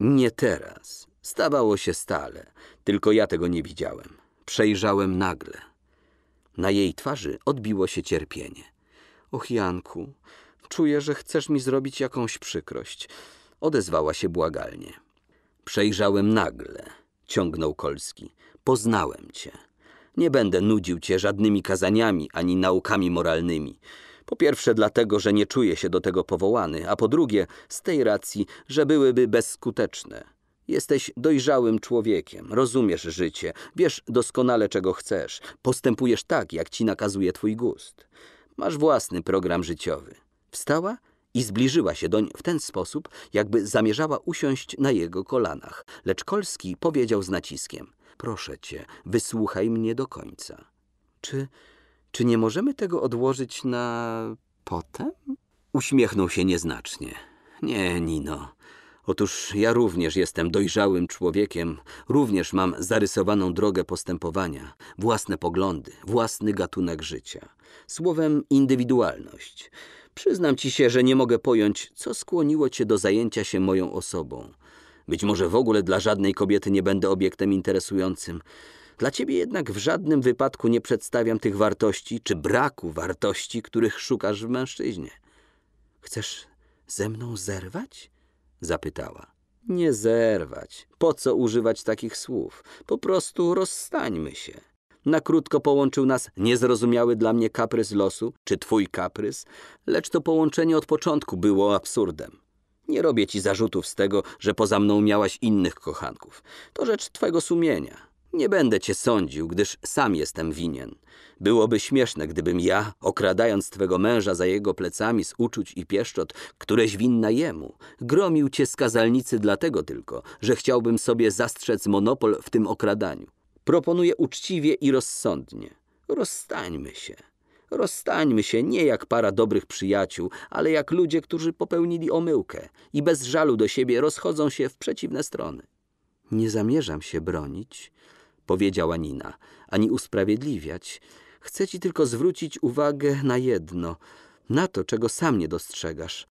Nie teraz. Stawało się stale, tylko ja tego nie widziałem. Przejrzałem nagle. Na jej twarzy odbiło się cierpienie. Och, Janku, czuję, że chcesz mi zrobić jakąś przykrość. Odezwała się błagalnie. Przejrzałem nagle, ciągnął Kolski. Poznałem cię. Nie będę nudził cię żadnymi kazaniami ani naukami moralnymi. Po pierwsze dlatego, że nie czuję się do tego powołany, a po drugie z tej racji, że byłyby bezskuteczne. Jesteś dojrzałym człowiekiem, rozumiesz życie, wiesz doskonale czego chcesz, postępujesz tak, jak ci nakazuje twój gust. Masz własny program życiowy. Wstała i zbliżyła się doń w ten sposób, jakby zamierzała usiąść na jego kolanach. Lecz Kolski powiedział z naciskiem: Proszę cię, wysłuchaj mnie do końca. Czy, czy nie możemy tego odłożyć na potem? Uśmiechnął się nieznacznie. Nie, Nino. Otóż ja również jestem dojrzałym człowiekiem, również mam zarysowaną drogę postępowania, własne poglądy, własny gatunek życia. Słowem indywidualność. Przyznam ci się, że nie mogę pojąć, co skłoniło cię do zajęcia się moją osobą. Być może w ogóle dla żadnej kobiety nie będę obiektem interesującym. Dla ciebie jednak w żadnym wypadku nie przedstawiam tych wartości, czy braku wartości, których szukasz w mężczyźnie. Chcesz ze mną zerwać? Zapytała. Nie zerwać. Po co używać takich słów? Po prostu rozstańmy się. Na krótko połączył nas niezrozumiały dla mnie kaprys losu, czy twój kaprys, lecz to połączenie od początku było absurdem. Nie robię ci zarzutów z tego, że poza mną miałaś innych kochanków. To rzecz twego sumienia. Nie będę cię sądził, gdyż sam jestem winien. Byłoby śmieszne, gdybym ja, okradając twego męża za jego plecami z uczuć i pieszczot, któreś winna jemu, gromił cię z kazalnicy dlatego tylko, że chciałbym sobie zastrzec monopol w tym okradaniu. Proponuję uczciwie i rozsądnie. Rozstańmy się. Rozstańmy się nie jak para dobrych przyjaciół, ale jak ludzie, którzy popełnili omyłkę i bez żalu do siebie rozchodzą się w przeciwne strony. Nie zamierzam się bronić, powiedziała Nina, ani usprawiedliwiać. Chcę ci tylko zwrócić uwagę na jedno, na to, czego sam nie dostrzegasz.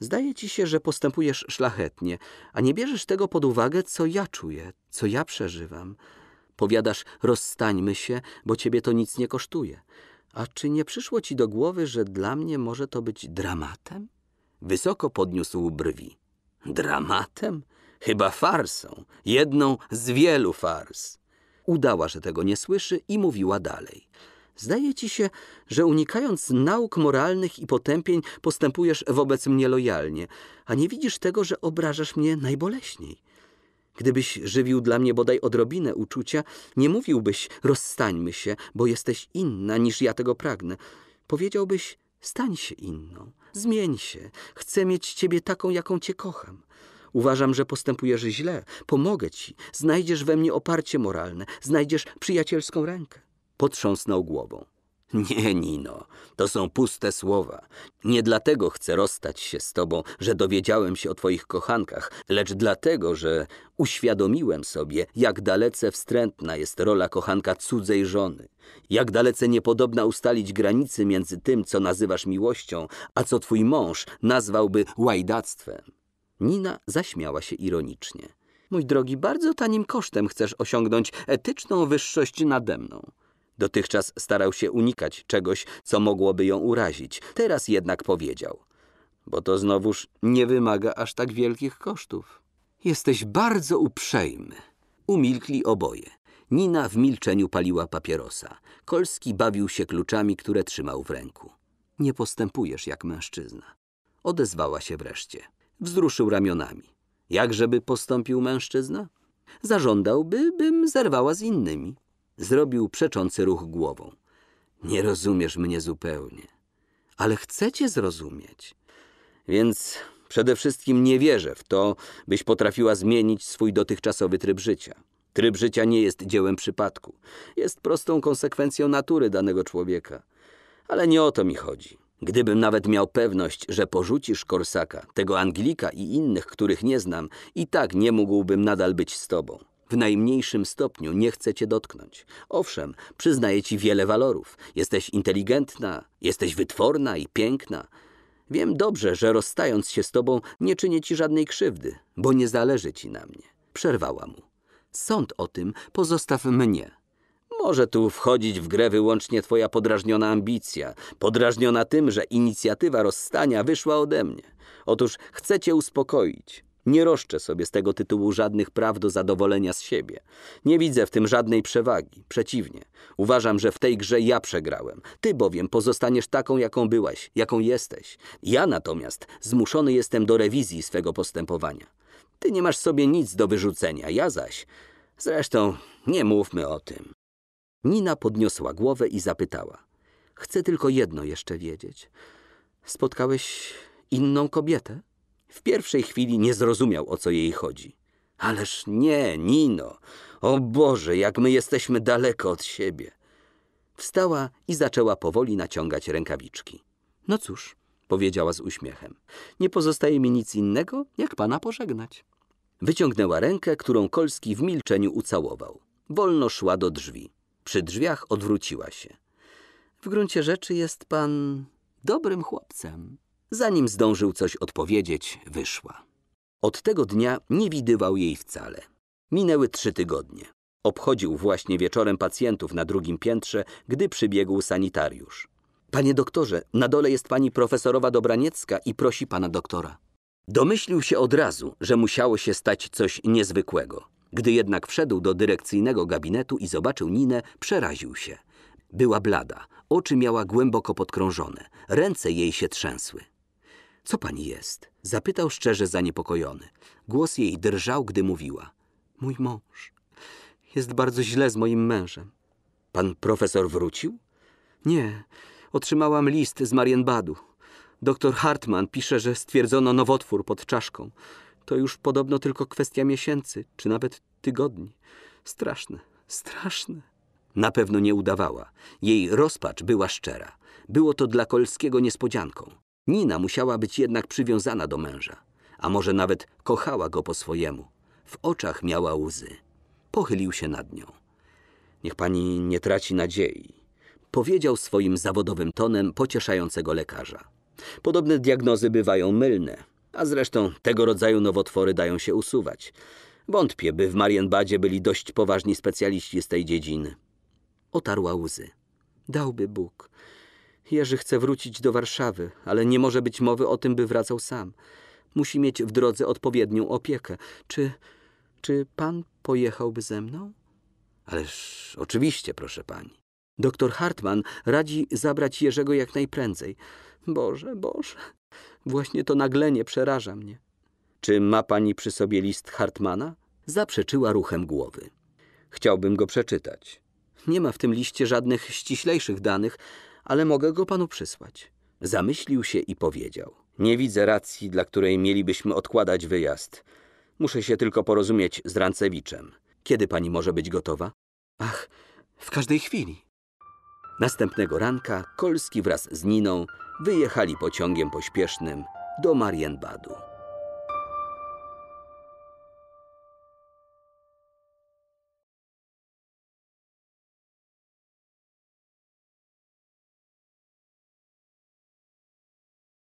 Zdaje ci się, że postępujesz szlachetnie, a nie bierzesz tego pod uwagę, co ja czuję, co ja przeżywam. Powiadasz, rozstańmy się, bo ciebie to nic nie kosztuje. A czy nie przyszło ci do głowy, że dla mnie może to być dramatem? Wysoko podniósł brwi. Dramatem? Chyba farsą. Jedną z wielu fars. Udała, że tego nie słyszy i mówiła dalej. Zdaje ci się, że unikając nauk moralnych i potępień postępujesz wobec mnie lojalnie, a nie widzisz tego, że obrażasz mnie najboleśniej. Gdybyś żywił dla mnie bodaj odrobinę uczucia, nie mówiłbyś rozstańmy się, bo jesteś inna niż ja tego pragnę. Powiedziałbyś stań się inną, zmień się, chcę mieć ciebie taką, jaką cię kocham. Uważam, że postępujesz źle. Pomogę ci. Znajdziesz we mnie oparcie moralne. Znajdziesz przyjacielską rękę. Potrząsnął głową. Nie, Nino, to są puste słowa. Nie dlatego chcę rozstać się z tobą, że dowiedziałem się o twoich kochankach, lecz dlatego, że uświadomiłem sobie, jak dalece wstrętna jest rola kochanka cudzej żony, jak dalece niepodobna ustalić granicy między tym, co nazywasz miłością, a co twój mąż nazwałby łajdactwem. Nina zaśmiała się ironicznie. Mój drogi, bardzo tanim kosztem chcesz osiągnąć etyczną wyższość nade mną. Dotychczas starał się unikać czegoś, co mogłoby ją urazić. Teraz jednak powiedział. Bo to znowuż nie wymaga aż tak wielkich kosztów. Jesteś bardzo uprzejmy. Umilkli oboje. Nina w milczeniu paliła papierosa. Kolski bawił się kluczami, które trzymał w ręku. Nie postępujesz jak mężczyzna. Odezwała się wreszcie. Wzruszył ramionami. Jakżeby postąpił mężczyzna? Zażądałby, bym zerwała z innymi. Zrobił przeczący ruch głową. Nie rozumiesz mnie zupełnie. Ale chcecie zrozumieć. Więc przede wszystkim nie wierzę w to, byś potrafiła zmienić swój dotychczasowy tryb życia. Tryb życia nie jest dziełem przypadku. Jest prostą konsekwencją natury danego człowieka. Ale nie o to mi chodzi. Gdybym nawet miał pewność, że porzucisz Korsaka, tego Anglika i innych, których nie znam, i tak nie mógłbym nadal być z tobą. W najmniejszym stopniu nie chcę cię dotknąć. Owszem, przyznaję ci wiele walorów. Jesteś inteligentna, jesteś wytworna i piękna. Wiem dobrze, że rozstając się z tobą nie czynię ci żadnej krzywdy, bo nie zależy ci na mnie. Przerwała mu. Sąd o tym pozostaw mnie. Może tu wchodzić w grę wyłącznie twoja podrażniona ambicja, podrażniona tym, że inicjatywa rozstania wyszła ode mnie. Otóż chcę cię uspokoić. Nie roszczę sobie z tego tytułu żadnych praw do zadowolenia z siebie. Nie widzę w tym żadnej przewagi. Przeciwnie. Uważam, że w tej grze ja przegrałem. Ty bowiem pozostaniesz taką, jaką byłaś, jaką jesteś. Ja natomiast zmuszony jestem do rewizji swego postępowania. Ty nie masz sobie nic do wyrzucenia, ja zaś... Zresztą nie mówmy o tym. Nina podniosła głowę i zapytała. Chcę tylko jedno jeszcze wiedzieć. Spotkałeś inną kobietę? W pierwszej chwili nie zrozumiał, o co jej chodzi. Ależ nie, Nino. O Boże, jak my jesteśmy daleko od siebie. Wstała i zaczęła powoli naciągać rękawiczki. No cóż, powiedziała z uśmiechem, nie pozostaje mi nic innego, jak pana pożegnać. Wyciągnęła rękę, którą Kolski w milczeniu ucałował. Wolno szła do drzwi. Przy drzwiach odwróciła się. W gruncie rzeczy jest pan dobrym chłopcem. Zanim zdążył coś odpowiedzieć, wyszła. Od tego dnia nie widywał jej wcale. Minęły trzy tygodnie. Obchodził właśnie wieczorem pacjentów na drugim piętrze, gdy przybiegł sanitariusz. Panie doktorze, na dole jest pani profesorowa Dobraniecka i prosi pana doktora. Domyślił się od razu, że musiało się stać coś niezwykłego. Gdy jednak wszedł do dyrekcyjnego gabinetu i zobaczył Ninę, przeraził się. Była blada, oczy miała głęboko podkrążone, ręce jej się trzęsły. Co pani jest? Zapytał szczerze zaniepokojony. Głos jej drżał, gdy mówiła. Mój mąż. Jest bardzo źle z moim mężem. Pan profesor wrócił? Nie. Otrzymałam list z Marienbadu. Doktor Hartmann pisze, że stwierdzono nowotwór pod czaszką. To już podobno tylko kwestia miesięcy, czy nawet tygodni. Straszne, straszne. Na pewno nie udawała. Jej rozpacz była szczera. Było to dla Kolskiego niespodzianką. Nina musiała być jednak przywiązana do męża, a może nawet kochała go po swojemu. W oczach miała łzy. Pochylił się nad nią. Niech pani nie traci nadziei, powiedział swoim zawodowym tonem pocieszającego lekarza. Podobne diagnozy bywają mylne, a zresztą tego rodzaju nowotwory dają się usuwać. Wątpię, by w Marienbadzie byli dość poważni specjaliści z tej dziedziny. Otarła łzy. Dałby Bóg. Jerzy chce wrócić do Warszawy, ale nie może być mowy o tym, by wracał sam. Musi mieć w drodze odpowiednią opiekę. Czy, czy pan pojechałby ze mną? Ależ oczywiście, proszę pani. Doktor Hartmann radzi zabrać Jerzego jak najprędzej. Boże, Boże, właśnie to naglenie przeraża mnie. Czy ma pani przy sobie list Hartmana? Zaprzeczyła ruchem głowy. Chciałbym go przeczytać. Nie ma w tym liście żadnych ściślejszych danych, ale mogę go panu przysłać. Zamyślił się i powiedział. Nie widzę racji, dla której mielibyśmy odkładać wyjazd. Muszę się tylko porozumieć z Rancewiczem. Kiedy pani może być gotowa? Ach, w każdej chwili. Następnego ranka Kolski wraz z Niną wyjechali pociągiem pośpiesznym do Marienbadu.